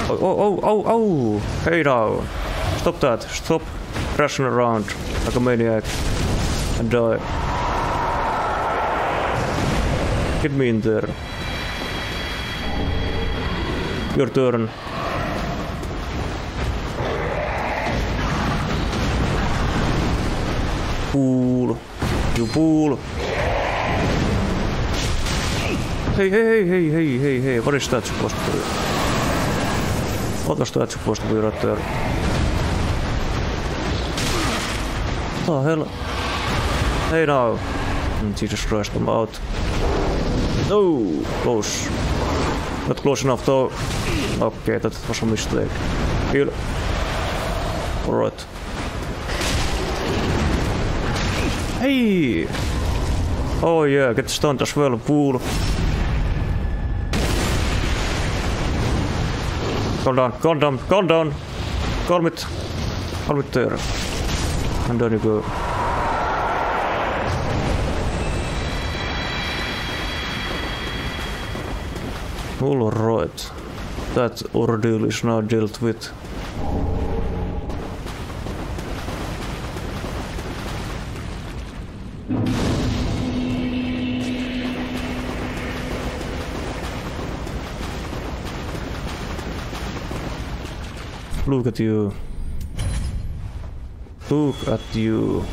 Oh, oh, oh, oh, oh! Hey now! Stop that! Stop crashing around like a maniac and die. Get me in there. Your turn. Fool. You fool. Hey, hey, hey, hey, hey, hey, what is that supposed to be? What was that supposed to be right there? Oh, hell. Hey now. Jesus Christ, I'm out. No! Close. Not close enough though. Okay, that was a mistake. Heal. Alright. Hey! Oh yeah, get stunned as well, fool. Calm down, calm down, calm down. Calm it. Calm it there. And down you go. All right. that ordeal is now dealt with. Look at you. Look at you.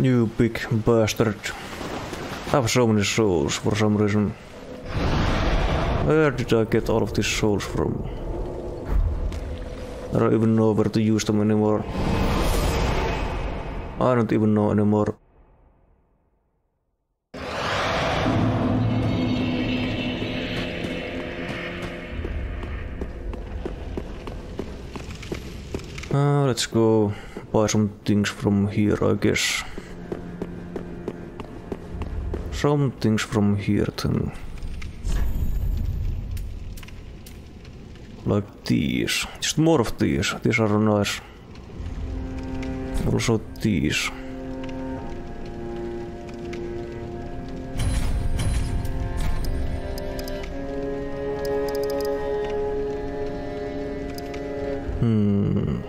You big bastard. I have so many souls for some reason. Where did I get all of these souls from? I don't even know where to use them anymore. I don't even know anymore. Uh, let's go buy some things from here, I guess. Some things from here then. Like these. Just more of these. These are nice. Also these. Hmm.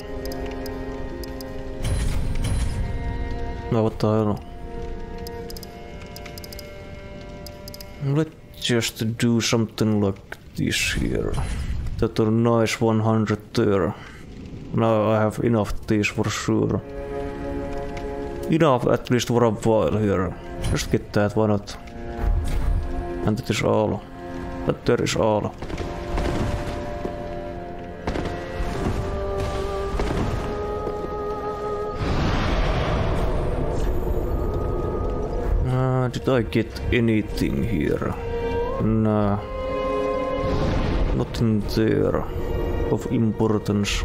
No, what the hell? Let's just do something like this here. That a nice 100 there. Now I have enough these for sure. Enough at least for a while here. Just get that, why not? And that is all. But there is all. I get anything here? Nah. Nothing there of importance.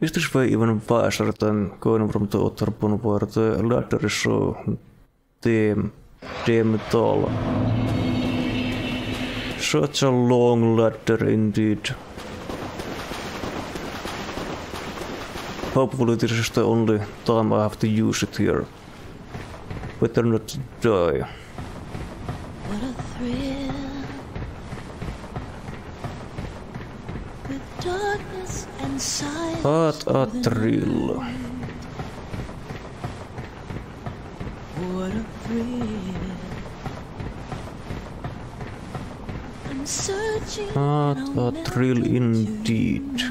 Is this way even faster than going from the other where the ladder is so damn, damn tall? Such a long ladder indeed. Hopefully this is the only time I have to use it here. Better not die. What a thrill. With darkness and silence. What a thrill. What a thrill. I'm searching. What a thrill indeed.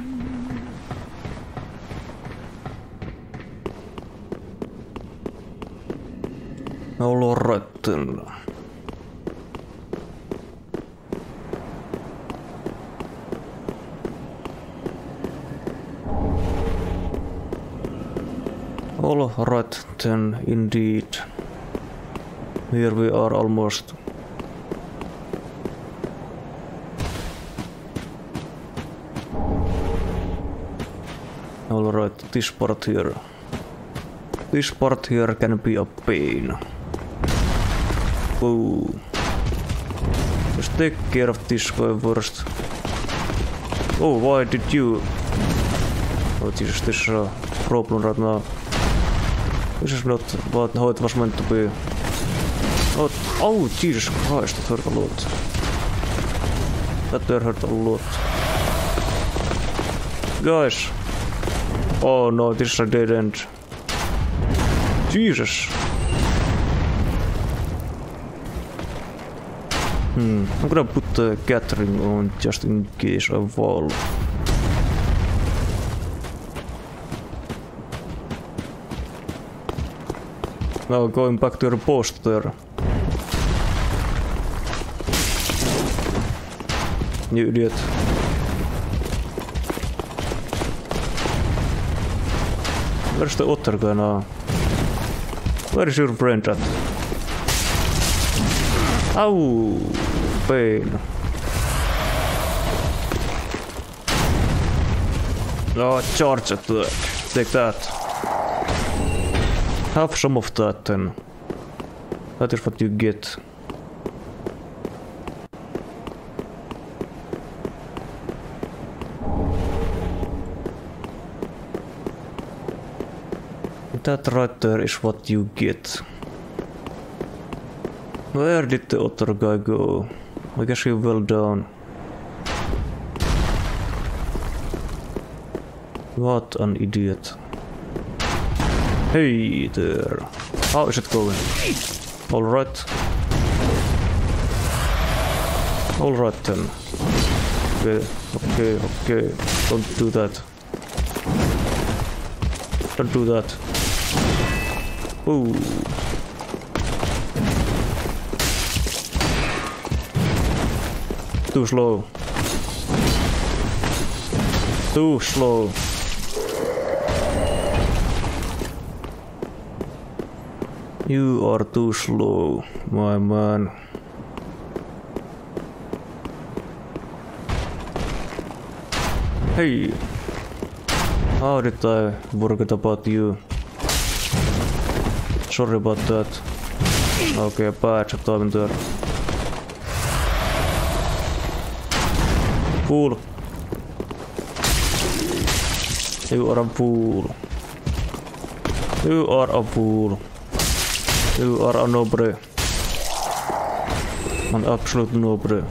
Alright then. Alright then, indeed. Here we are almost. Alright, this part here. This part here can be a pain. Whoa. Just take care of this guy first. Oh, why did you... What is this is a problem right now. This is not what how it was meant to be. Oh, oh Jesus Christ, that hurt a lot. That hurt a lot. Guys. Oh no, this is a dead end. Jesus. Hmm, I'm gonna put the gathering on just in case I fall. Now going back to your post there. You idiot. Where's the other guy now? Where is your friend at? Ow! Pain. No, charge attack. Take that. Have some of that then. That is what you get. That right there is what you get. Where did the other guy go? I guess he fell down. What an idiot. Hey there. How is it going? Alright. Alright then. Okay, okay, okay. Don't do that. Don't do that. Ooh. Too slow. Too slow. You are too slow, my man. Hey, how did I forget about you? Sorry about that. Okay, bad time there. Fool. You are a fool. You are a fool. You are a nobre. An absolute nobre.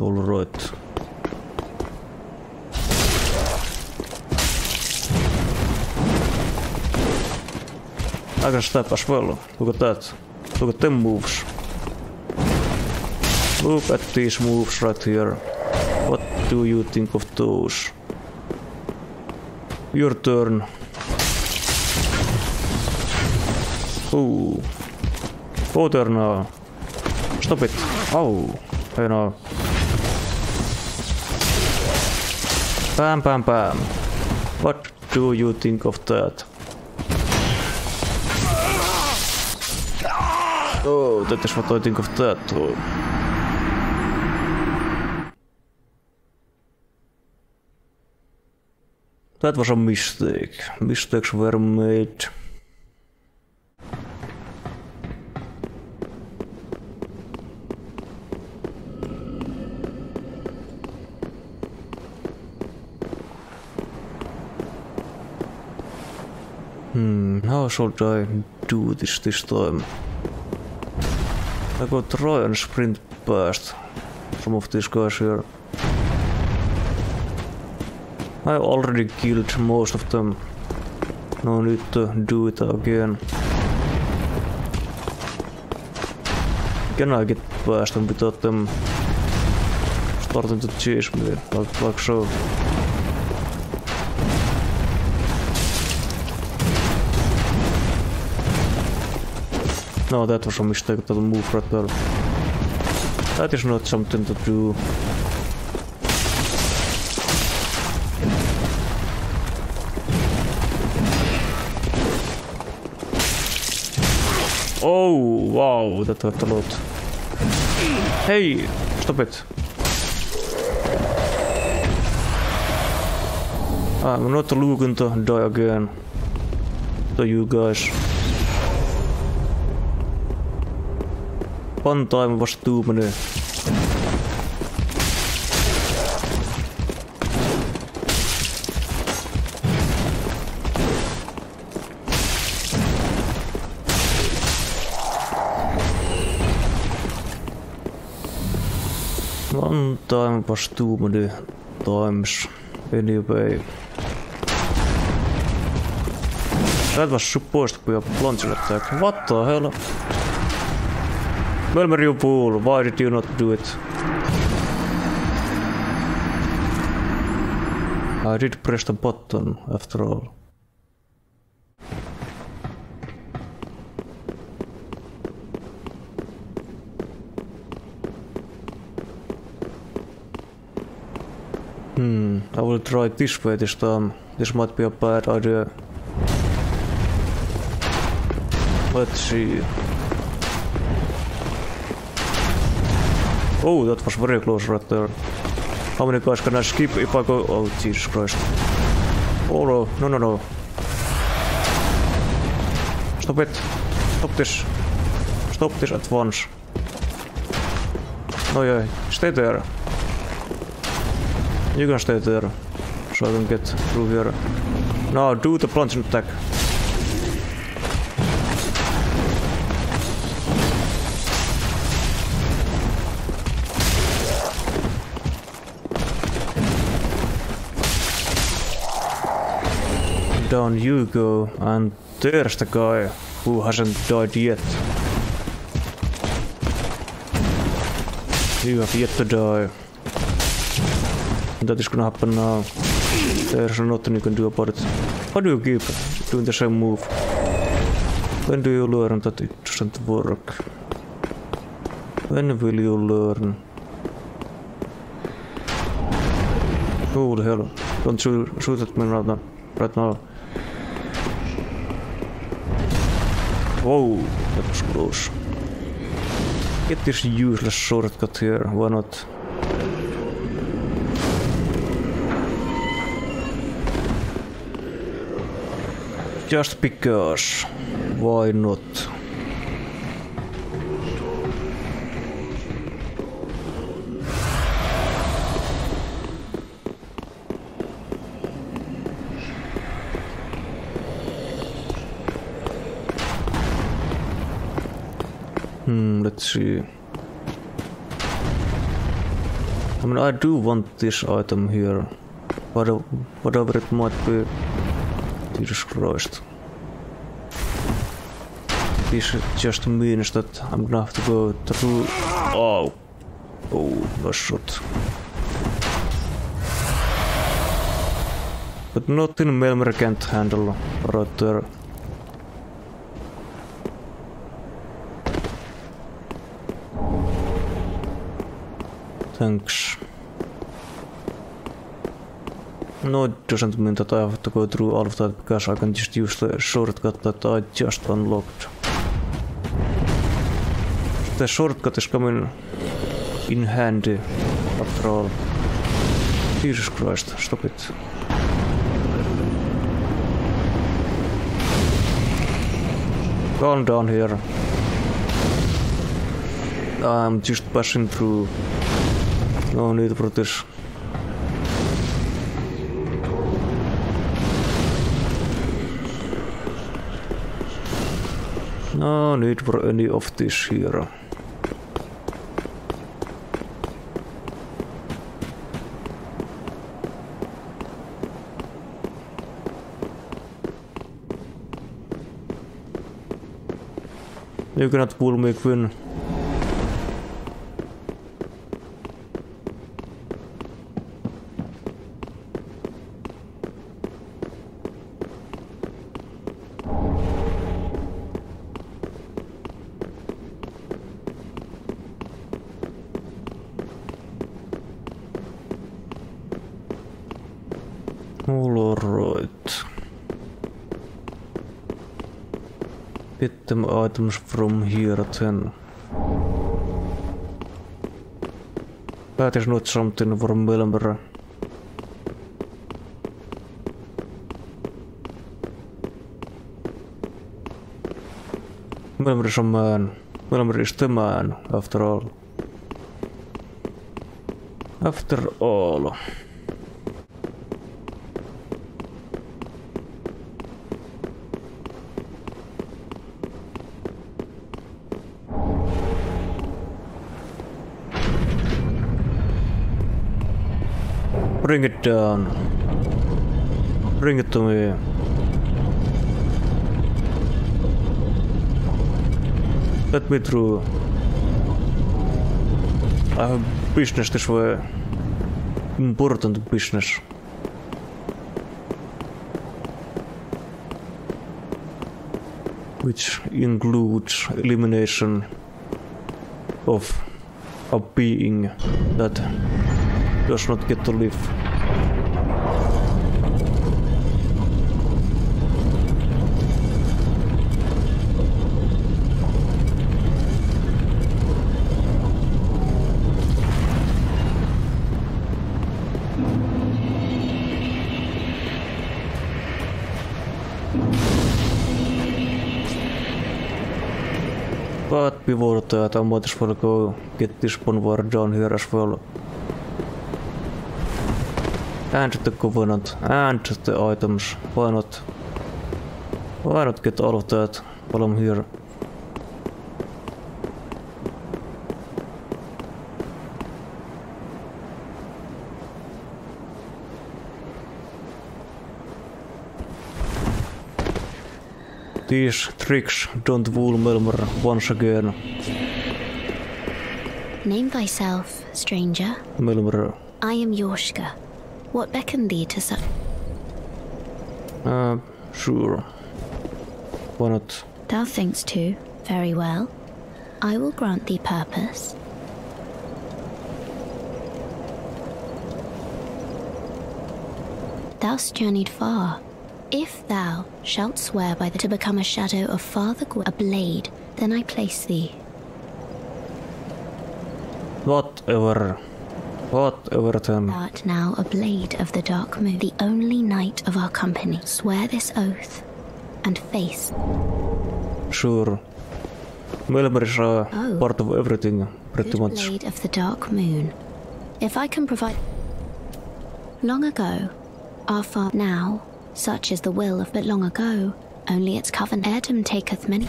All right. I can step as well. Look at that. Look at them moves. Look at these moves right here. What do you think of those? Your turn. Ooh. There now. Stop it. Oh. Hey now. Bam, bam, bam. What do you think of that? Oh, that is what I think of that. Oh. That was a mistake. Mistakes were made. Hmm, how should I do this this time? I go try and sprint past some of these guys here. I already killed most of them. No need to do it again. Can I get past them without them starting to chase me like, like so? No, that was a mistake, that move right there. That is not something to do. Oh, wow, that hurt a lot. Hey, stop it. Ah, I'm not looking to die again. To you guys. One time was too many. Time was too many times. Anyway. That was supposed to be a plunging attack. What the hell? Melmer, you fool. Why did you not do it? I did press the button, after all. Hmm, I will try this way this time. This might be a bad idea. Let's see. Oh, that was very close right there. How many guys can I skip if I go? Oh, Jesus Christ. Oh no, no, no, no. Stop it. Stop this. Stop this at once. Oh yeah, stay there. You can stay there. So I can get through here. Now do the plunging attack. Down you go, and there's the guy who hasn't died yet. You have yet to die. That is gonna happen now. There's nothing you can do about it. Why do you keep doing the same move? When do you learn that it doesn't work? When will you learn? Holy hell. Don't shoot, shoot at me right now. Right now. Whoa, that was close. Get this useless shortcut here, why not? Just because. Why not? Hmm, let's see. I mean, I do want this item here. Whatever, whatever it might be. Jesus Christ. This just means that I'm gonna have to go through... Oh! Oh, no shot. But nothing Melmer can't handle there. Thanks. Have to go through all of that because I can just use the shortcut that I just unlocked. The shortcut is coming in handy after all. Jesus Christ, stop it. Calm down here. I'm just passing through. No need for this. No need for any of this here. You cannot pull me, Quinn. Items from here then. That is not something for Melmer. Melmer is a man. Melmer is the man, after all. After all. Bring it down. Bring it to me. Let me through. Have business this way. Important business. Which includes elimination of a being that does not get to live. But before that, I might as well go get this bonfire down here as well. And the covenant, and the items. Why not? Why not get all of that while I'm here? These tricks don't fool Melmer once again. Name thyself, stranger. Melmer. I am Yorshka. What beckoned thee to such? Uh, sure. Why not? Thou thinkst to. Very well. I will grant thee purpose. Thou'st journeyed far. If thou shalt swear by the to become a shadow of Father Gw- a blade, then I place thee. Whatever. Whatever then. Thou art now a blade of the dark moon, the only knight of our company. Swear this oath and face. Sure. Is uh, Oh. part of everything, pretty Good much. blade of the dark moon. If I can provide. Long ago, our father. Now, such is the will of. But long ago, only its coven. Erdom taketh many.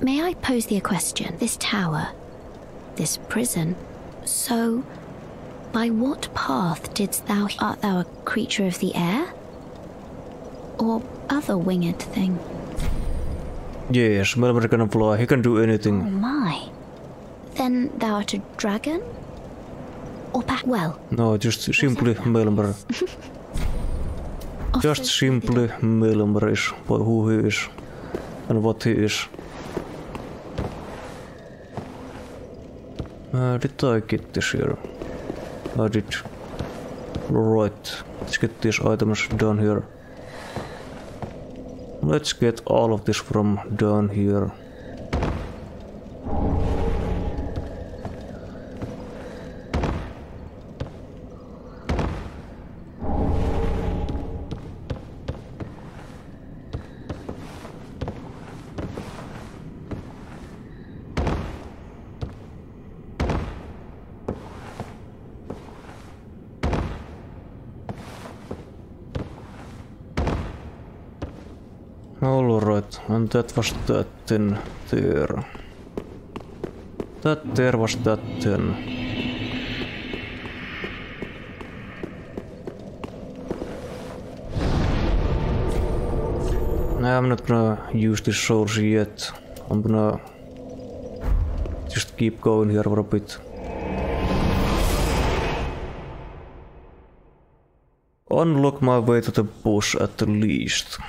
May I pose thee a question? This tower, this prison. So, by what path didst thou. Art thou a creature of the air? Or other winged thing? Yes, Melmer can fly. He can do anything. Oh my. Then thou art a dragon? Or perhaps. Well, No, just simply Melmer. Just simply Melmer is wh- who he is and what he is. Uh, did I get this here? I did. Right, let's get these items down here. Let's get all of this from down here. That was that then there. That there was that then. I'm not gonna use this source yet. I'm gonna just keep going here for a bit. Unlock my way to the bush at the least.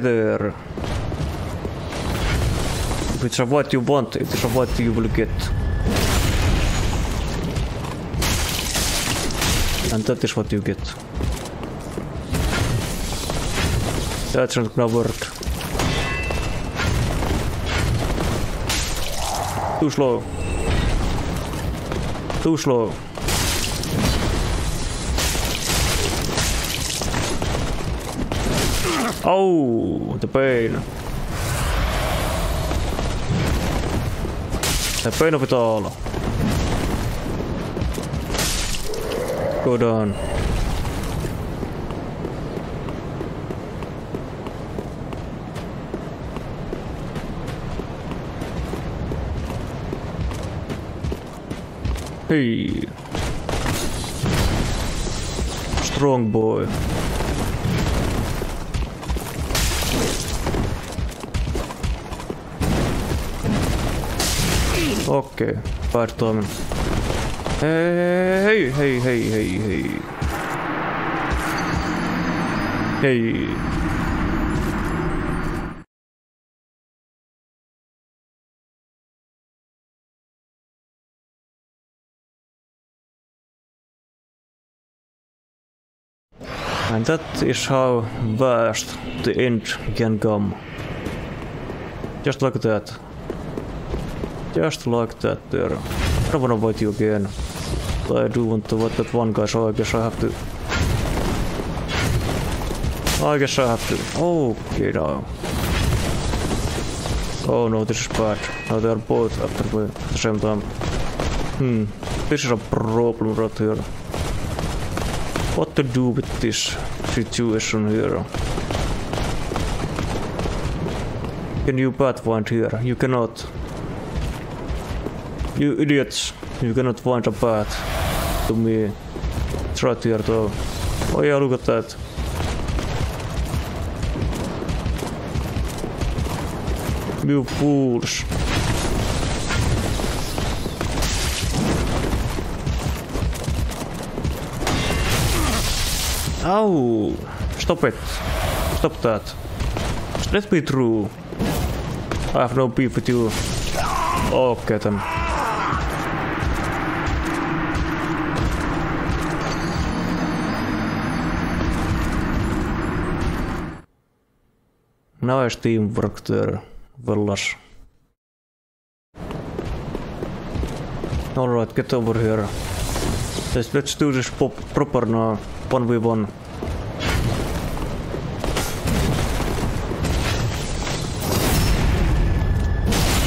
There. If it's what you want, it is what you will get. And that is what you get. That's not gonna work. Too slow. Too slow. Oh, the pain. The pain of it all. Go down. Hey. Strong boy. Okei, bad timing. Hei, hei, hei, hei, hei. Hei. And that is how vast the end can come. Just like that. Just like that there. I don't wanna fight you again. But I do want to fight that one guy, so I guess I have to... I guess I have to... Okay now. Oh no, this is bad. Now they are both after me at the same time. Hmm, this is a problem right here. What to do with this situation here? Can you pathfind here? You cannot. You idiots. You cannot find a path to me. It's right here though. Oh yeah, look at that. You fools. Ow! Stop it. Stop that. Let me through. I have no beef with you. Okay then. Nice teamwork there, Vellas. Alright, get over here. Let's, let's do this pop proper now. 1v1.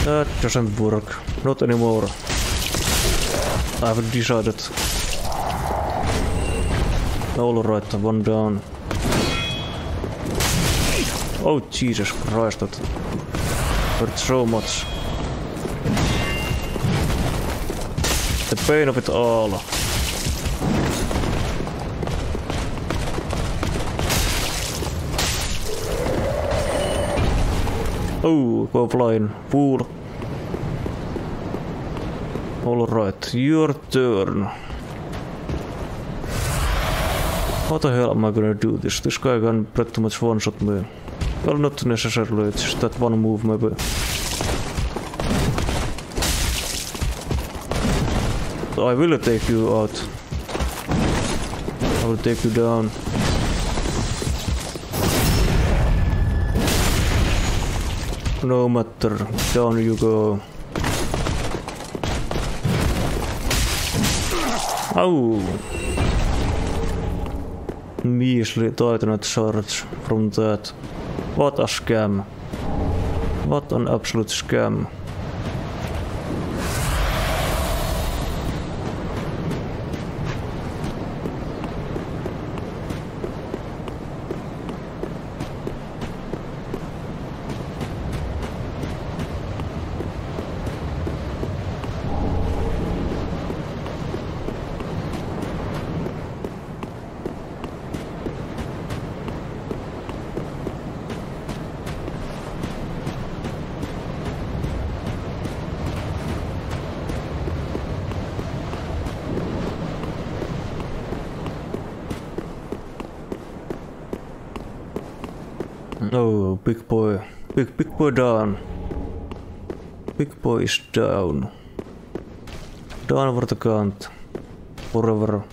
That doesn't work. Not anymore. I've decided. Alright, one down. Oh Jesus Christ, hurt so much. The pain of it all. Oh, go flying. Fool. Alright, your turn. How the hell am I gonna do this? This guy can pretty much one-shot me. Well, not necessarily, it's just that one move maybe. I will take you out. I will take you down. No matter, down you go. Ow! Measly titanite shards from that. What a scam. What an absolute scam. Down. Big boy is down. Down for the count. Forever.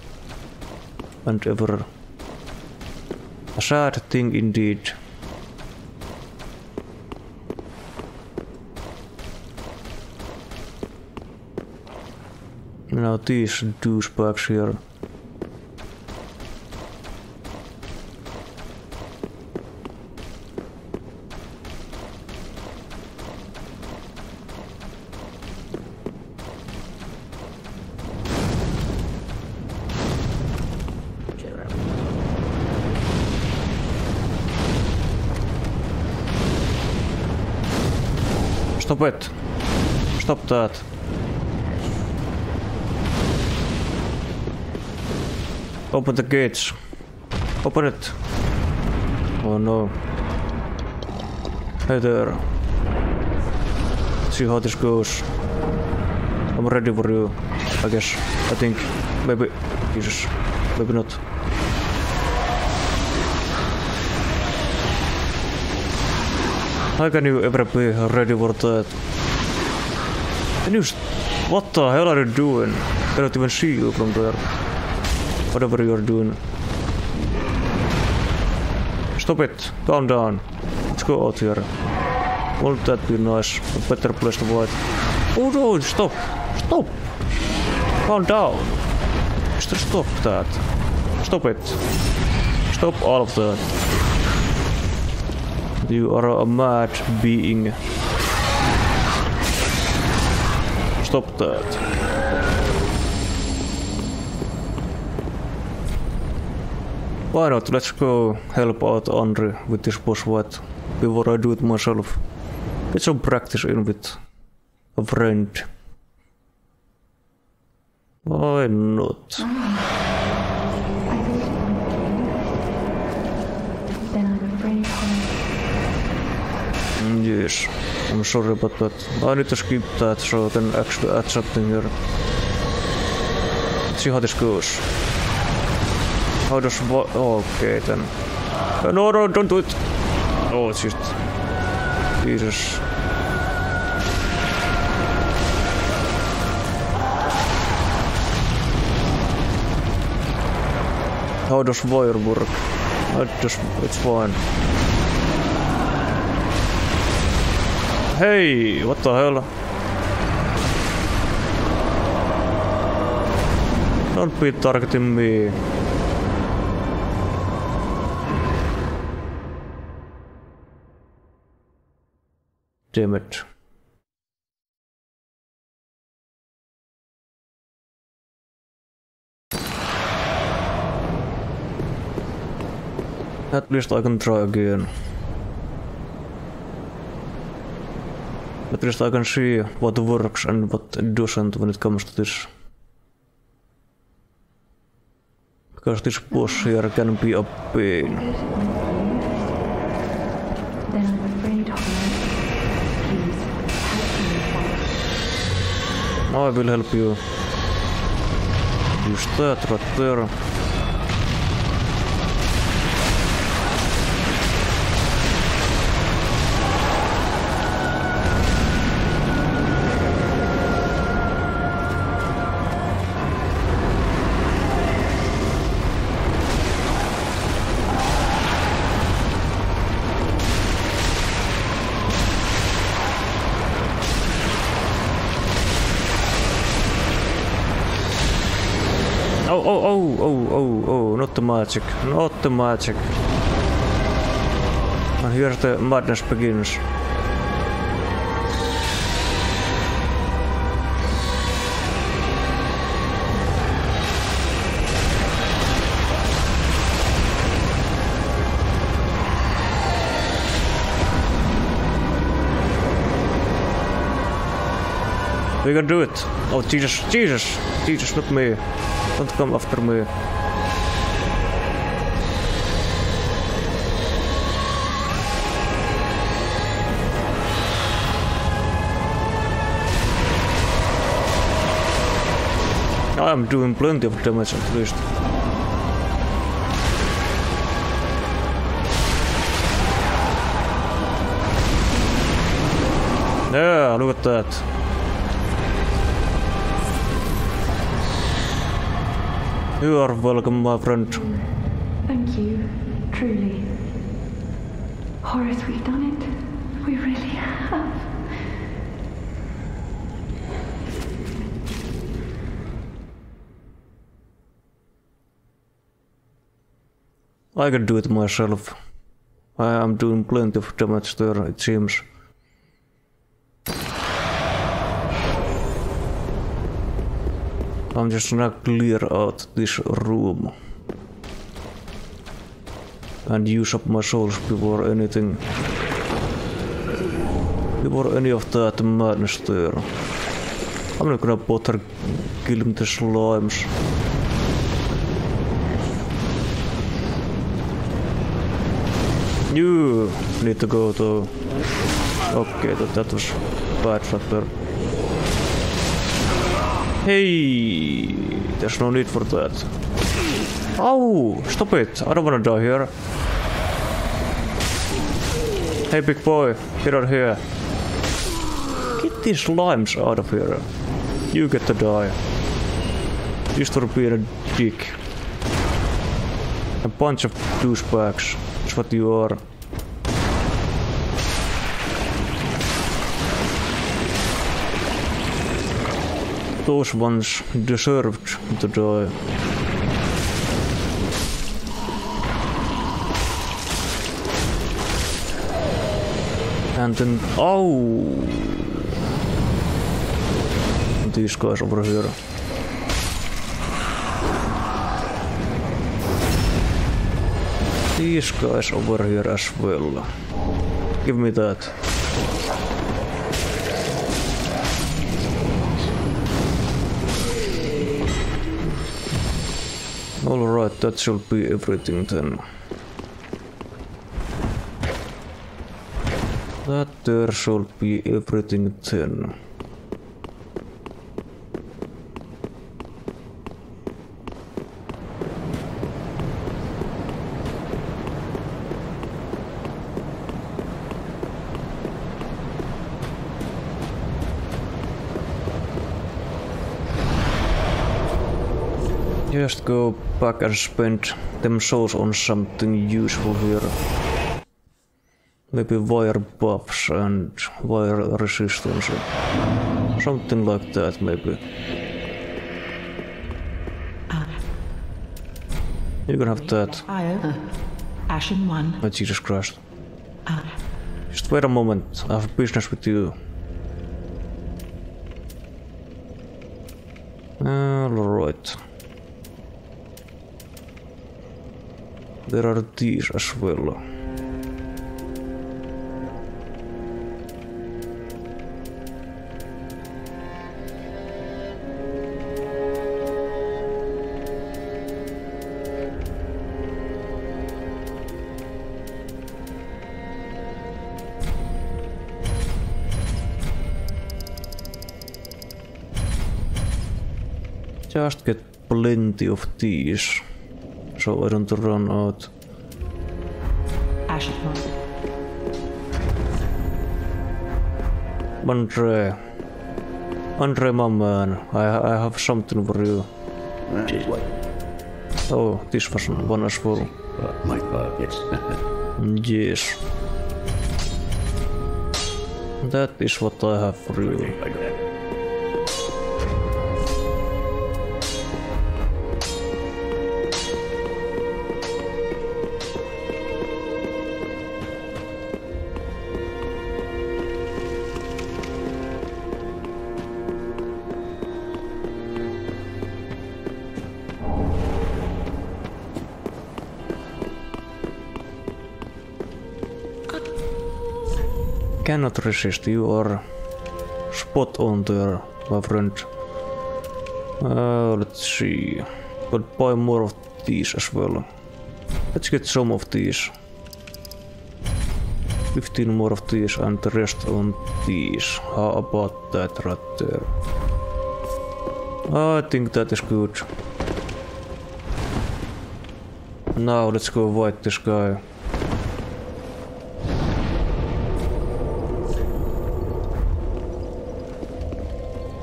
And ever. A sad thing indeed. Now these douchebags here. It. Stop that. Open the gates. Open it. Oh no. Hey there. See how this goes. I'm ready for you. I guess. I think. Maybe. Jesus. Maybe not. How can you ever be ready for that? Can you... What the hell are you doing? I cannot even see you from there. Whatever you're doing. Stop it. Calm down. Let's go out here. Won't that be nice? A better place to. Oh no, stop. Stop. Calm down. Stop that. Stop it. Stop all of that. You are a mad being. Stop that. Why not? Let's go help out Andre with this boss fight before I do it myself. It's a practice in with a friend. Why not? Yes, I'm sorry about that. I need to skip that so can actually add something here. Let's see how this goes. How does what? Okay then. No, no, don't do it. Oh, just. Jesus. How does wire work? I just, it's fine. Hey, what the hell? Don't be targeting me. Damn it. At least I can try again. At least I can see what works and what doesn't when it comes to this. Because this boss here can be a pain. I will help you. Use that right there. Oh, oh, not the magic, not the magic. And here the madness begins. We can do it. Oh, Jesus, Jesus, Jesus, not me. Don't come after me. I'm doing plenty of damage at least. Yeah, look at that. You are welcome, my friend. Thank you, truly. Horace, we've done it. We really have. I can do it myself. I am doing plenty of damage there, it seems. I'm just gonna clear out this room. And use up my souls before anything. Before any of that madness there. I'm not gonna bother killing the slimes. You need to go to... Okay, that, that was bad right there. Hey, there's no need for that. Oh, stop it! I don't wanna die here. Hey, big boy, get out here. Get these limes out of here. You get to die. Just for being a dick. A bunch of douchebags. That's what you are. Those ones deserved to die. And then, oh, these guys over. these guys over here as well. Give me that. Alright, that should be everything then. That there should be everything then. Just go back and spend them souls on something useful here. Maybe wire buffs and wire resistance. Something like that maybe. You can have that. Ashen one. Oh, Jesus Christ. Just wait a moment. I have business with you. Alright. There are these as well. Just get plenty of these, so I don't run out. Andre, Andre, my man, I, I have something for you. Oh, this was one as well. My pockets. Yes. That is what I have for you. Cannot resist, you are spot on there, my friend. Uh, let's see. Could buy more of these as well. Let's get some of these. 15 more of these and the rest on these. How about that right there? I think that is good. Now let's go white this guy.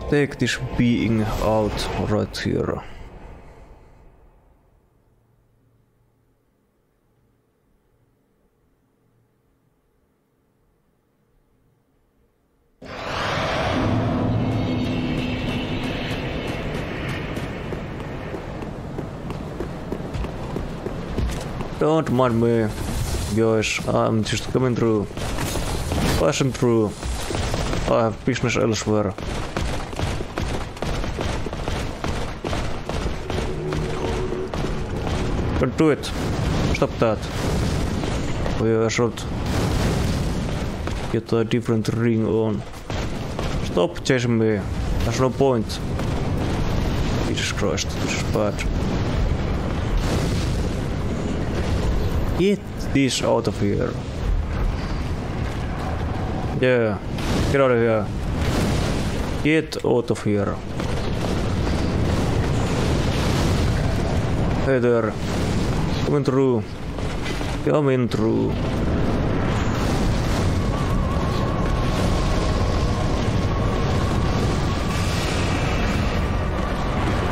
Take this being out right here. Don't mind me, guys. I'm just coming through. Passing through. I have business elsewhere. Don't do it. Stop that. We should get a different ring on. Stop chasing me. There's no point. Jesus Christ, this is bad. Get this out of here. Yeah, get out of here. Get out of here. Hey there. Coming through. Coming through.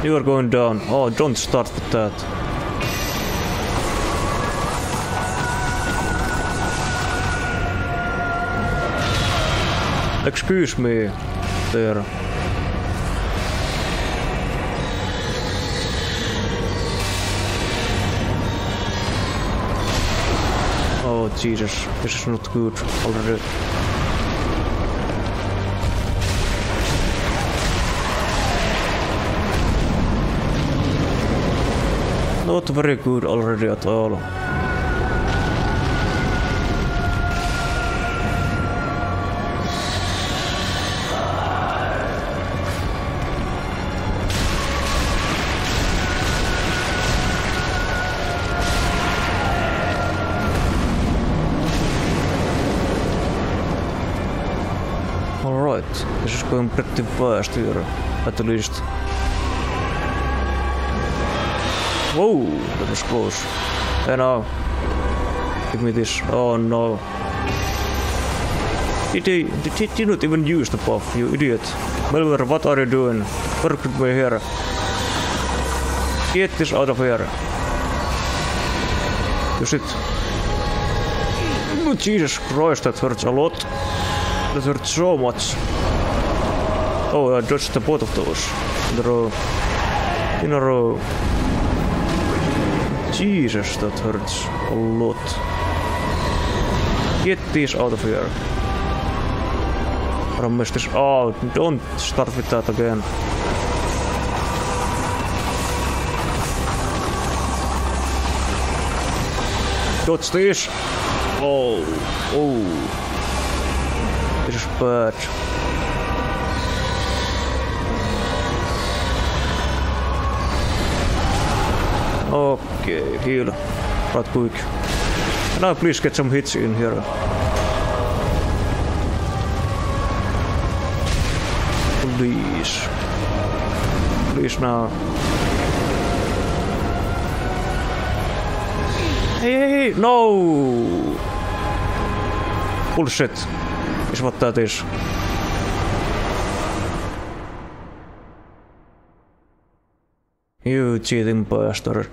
You are going down. Oh, don't start with that. Excuse me, there. Jesus, this is not good already. Not very good already at all. Here, at least. Whoa, that was close. And now, give me this. Oh no. Did, he, did, you not even use the buff, you idiot? Melmer, what are you doing? Work with me here. Get this out of here. Use it. Oh, Jesus Christ, that hurts a lot. That hurts so much. Oh, both of those. In a row. In a row. Jesus, that hurts a lot. Get these out of here. Promise this. Oh, don't start with that again. Dodge this. Oh, oh. This is bad. Okay, heal. Right quick. Now please get some hits in here. Please. Please now. Hey, hey, hey, no! Bullshit is what that is. You cheating bastard.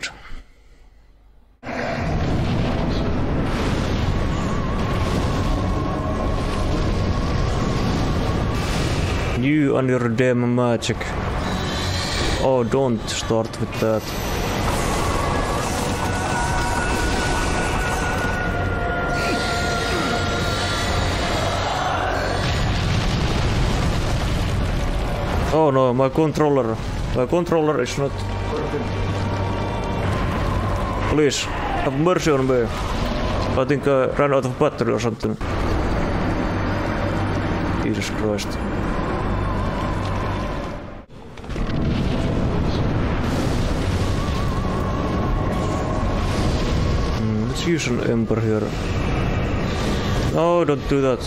You and your damn magic. Oh, don't start with that. Oh no, my controller. My controller is not. Please, have mercy on me. I think I ran out of battery or something. Jesus Christ. Let's use an ember here. No, don't do that.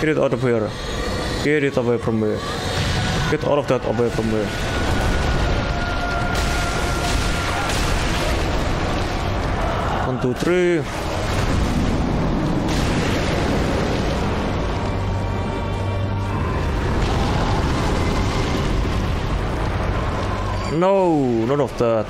Get it out of here. Get it away from me. Get all of that away from me. One, two, three. No, none of that.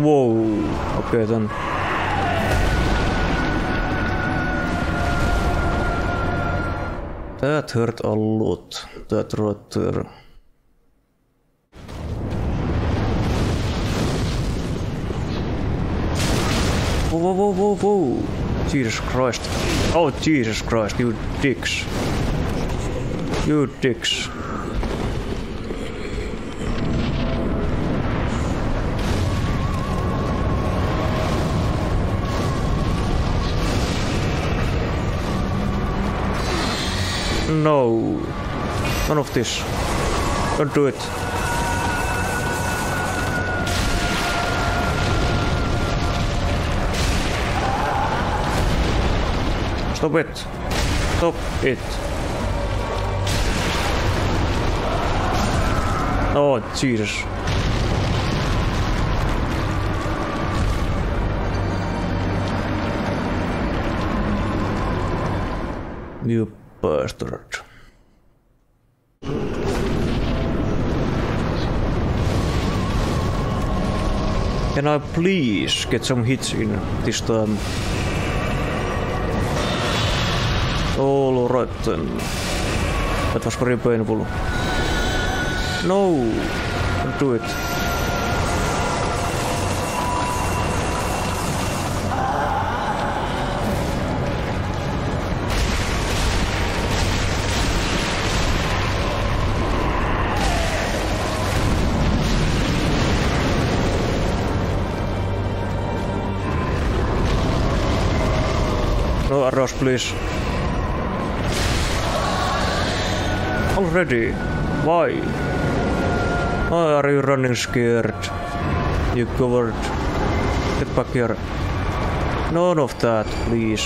Whoa. Okay then. That hurt a lot. That right whoa, whoa. Jesus Christ. Oh, Jesus Christ, you dicks. You dicks. No. None of this. Don't do it. Stop it. Stop it. Oh, Jesus. You bastard. Can I please get some hits in this time? All right then. That was very painful. No, don't do it. No arrows, please. Already? Why? Why are you running scared? You covered. Get back here. None of that, please.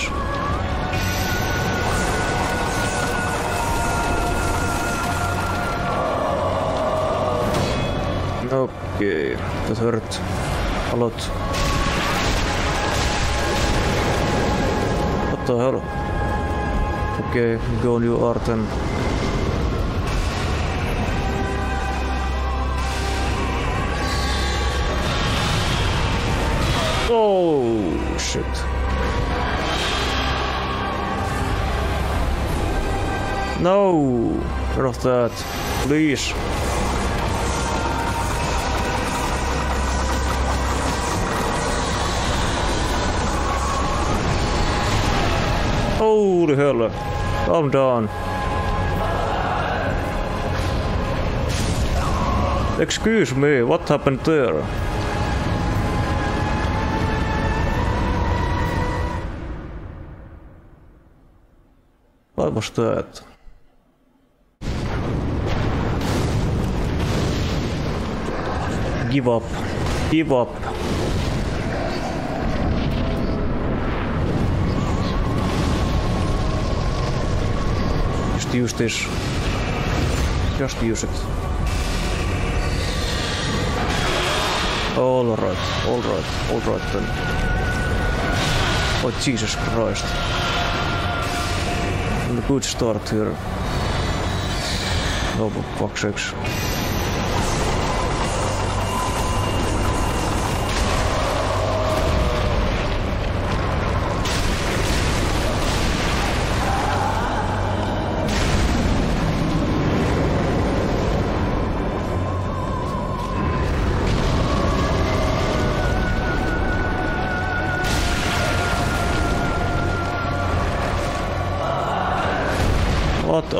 Okay, that hurt a lot. What the hell? Okay, go on you Artem. Oh shit. No! Get off that. Please. Holy hell. I'm done. Excuse me, what happened there? That? Give up. Give up. Use this. Just use it. All right, all right, all right then. Oh Jesus Christ. And a good start here. Oh, for fuck's sakes.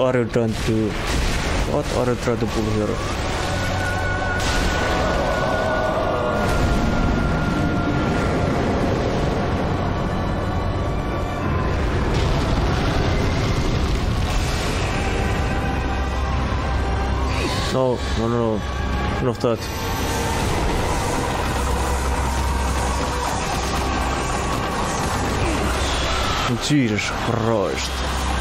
You trying to? What you trying to pull here? No, no, no, no. None of that. Jesus Christ.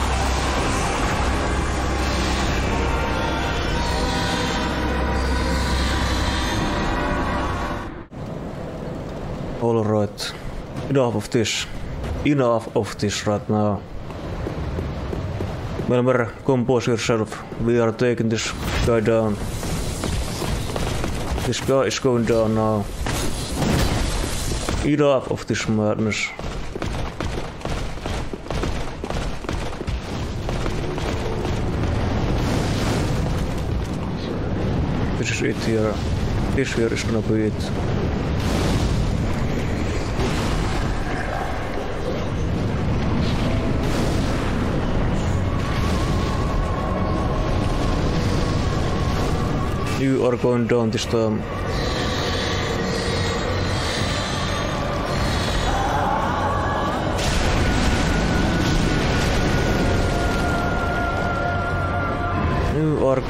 Enough of this. Enough of this right now. Melmer, compose yourself. We are taking this guy down. This guy is going down now. Enough of this madness. This is it here. This here is gonna be it. You are going down this time. You are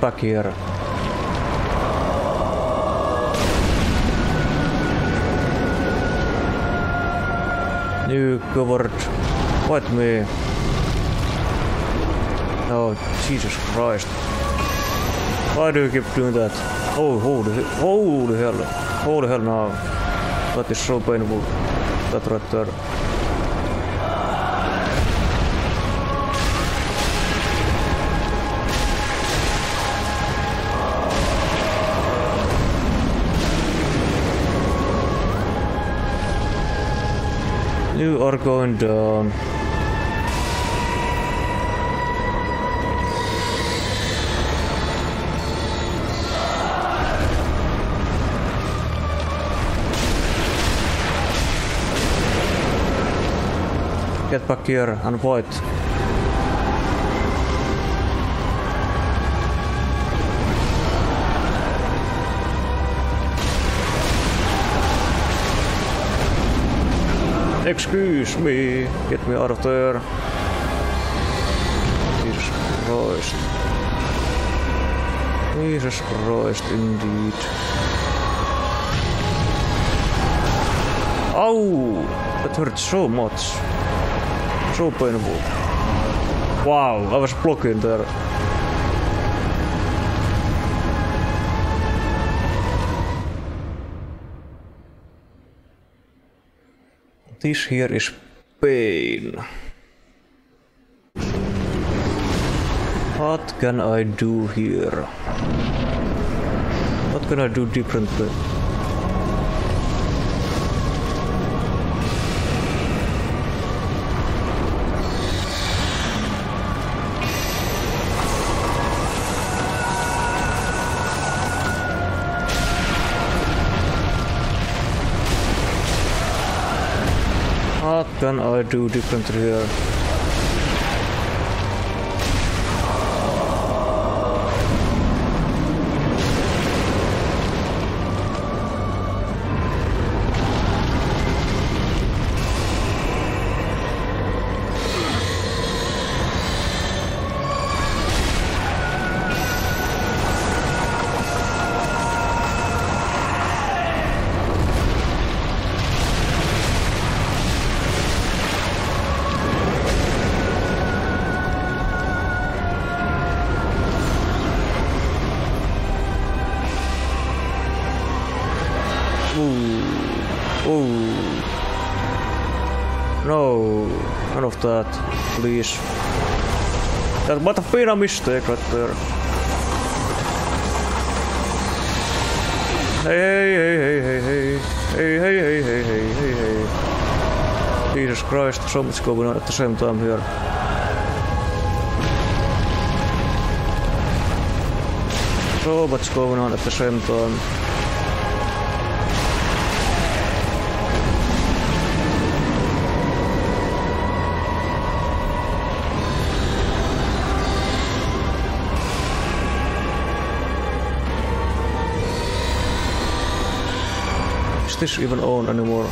back here. You covered. What me? Oh, Jesus Christ. Why do you keep doing that? Oh, holy, holy hell. Holy hell now. That is so painful. That right there. You are going down. Get back here and fight. Excuse me. Get me out of there. Jesus Christ. Jesus Christ, indeed. Ow! That hurt so much. So painful. Wow, I was blocking there. This here is pain. What can I do here? What can I do differently? one or do different here. Been a mistake right there. Hey, hey, hey, hey, hey. Hey, hey, hey, hey, hey, hey, hey. Jesus Christ, so much going on at the same time here. So much going on at the same time. British even own anymore?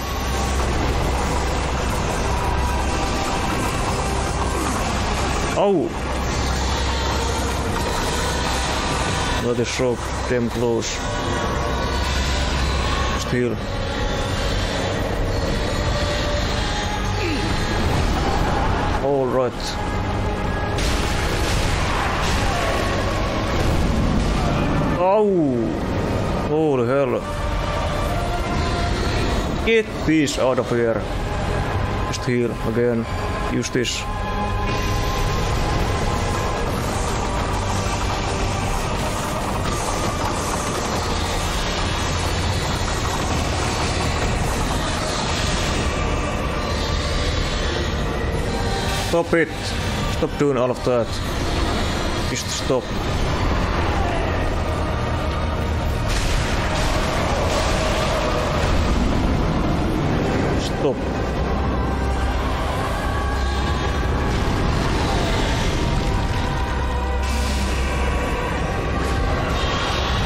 Oh! Another shop came close. Still. All right. Oh! Holy hell. Get this out of here. Just here again. Use this. Stop it! Stop doing all of that. Just stop. Stop.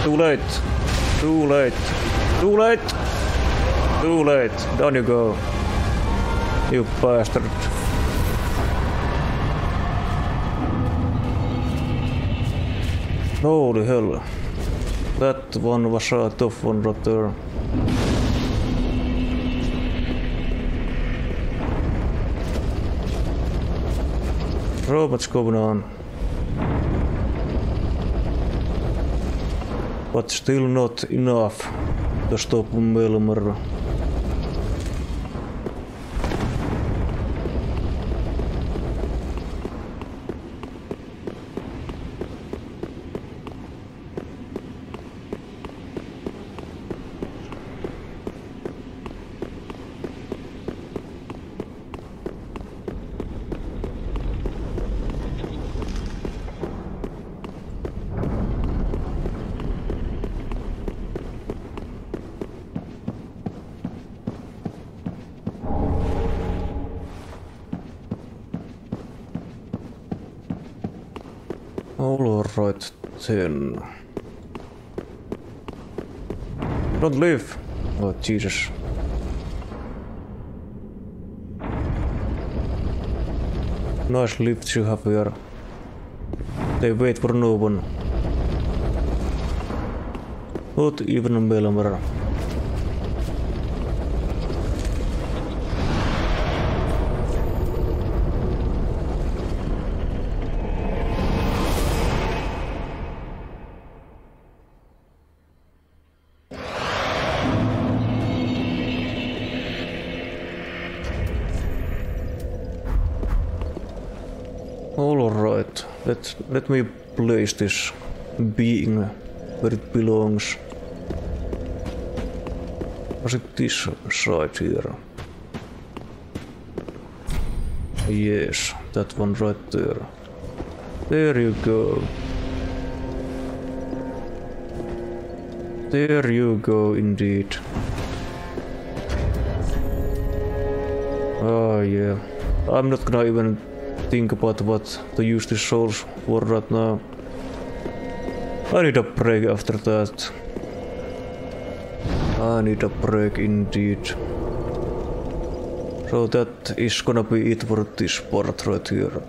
Too late. Too late. Too late. Too late. Down you go. You bastard. Holy hell. That one was a tough one right there. Much going on. But still not enough to stop Melmer. hotel. Don't leave. Oh, Jesus. Nice lift you have here. They wait for no one. Not even a. let, me place this being where it belongs. Was it this side here? Yes, that one right there. There you go. There you go, indeed. Oh yeah. I'm not gonna even think about what to use the souls for right now. I need a break after that. I need a break indeed. So that is gonna be it for this part right here.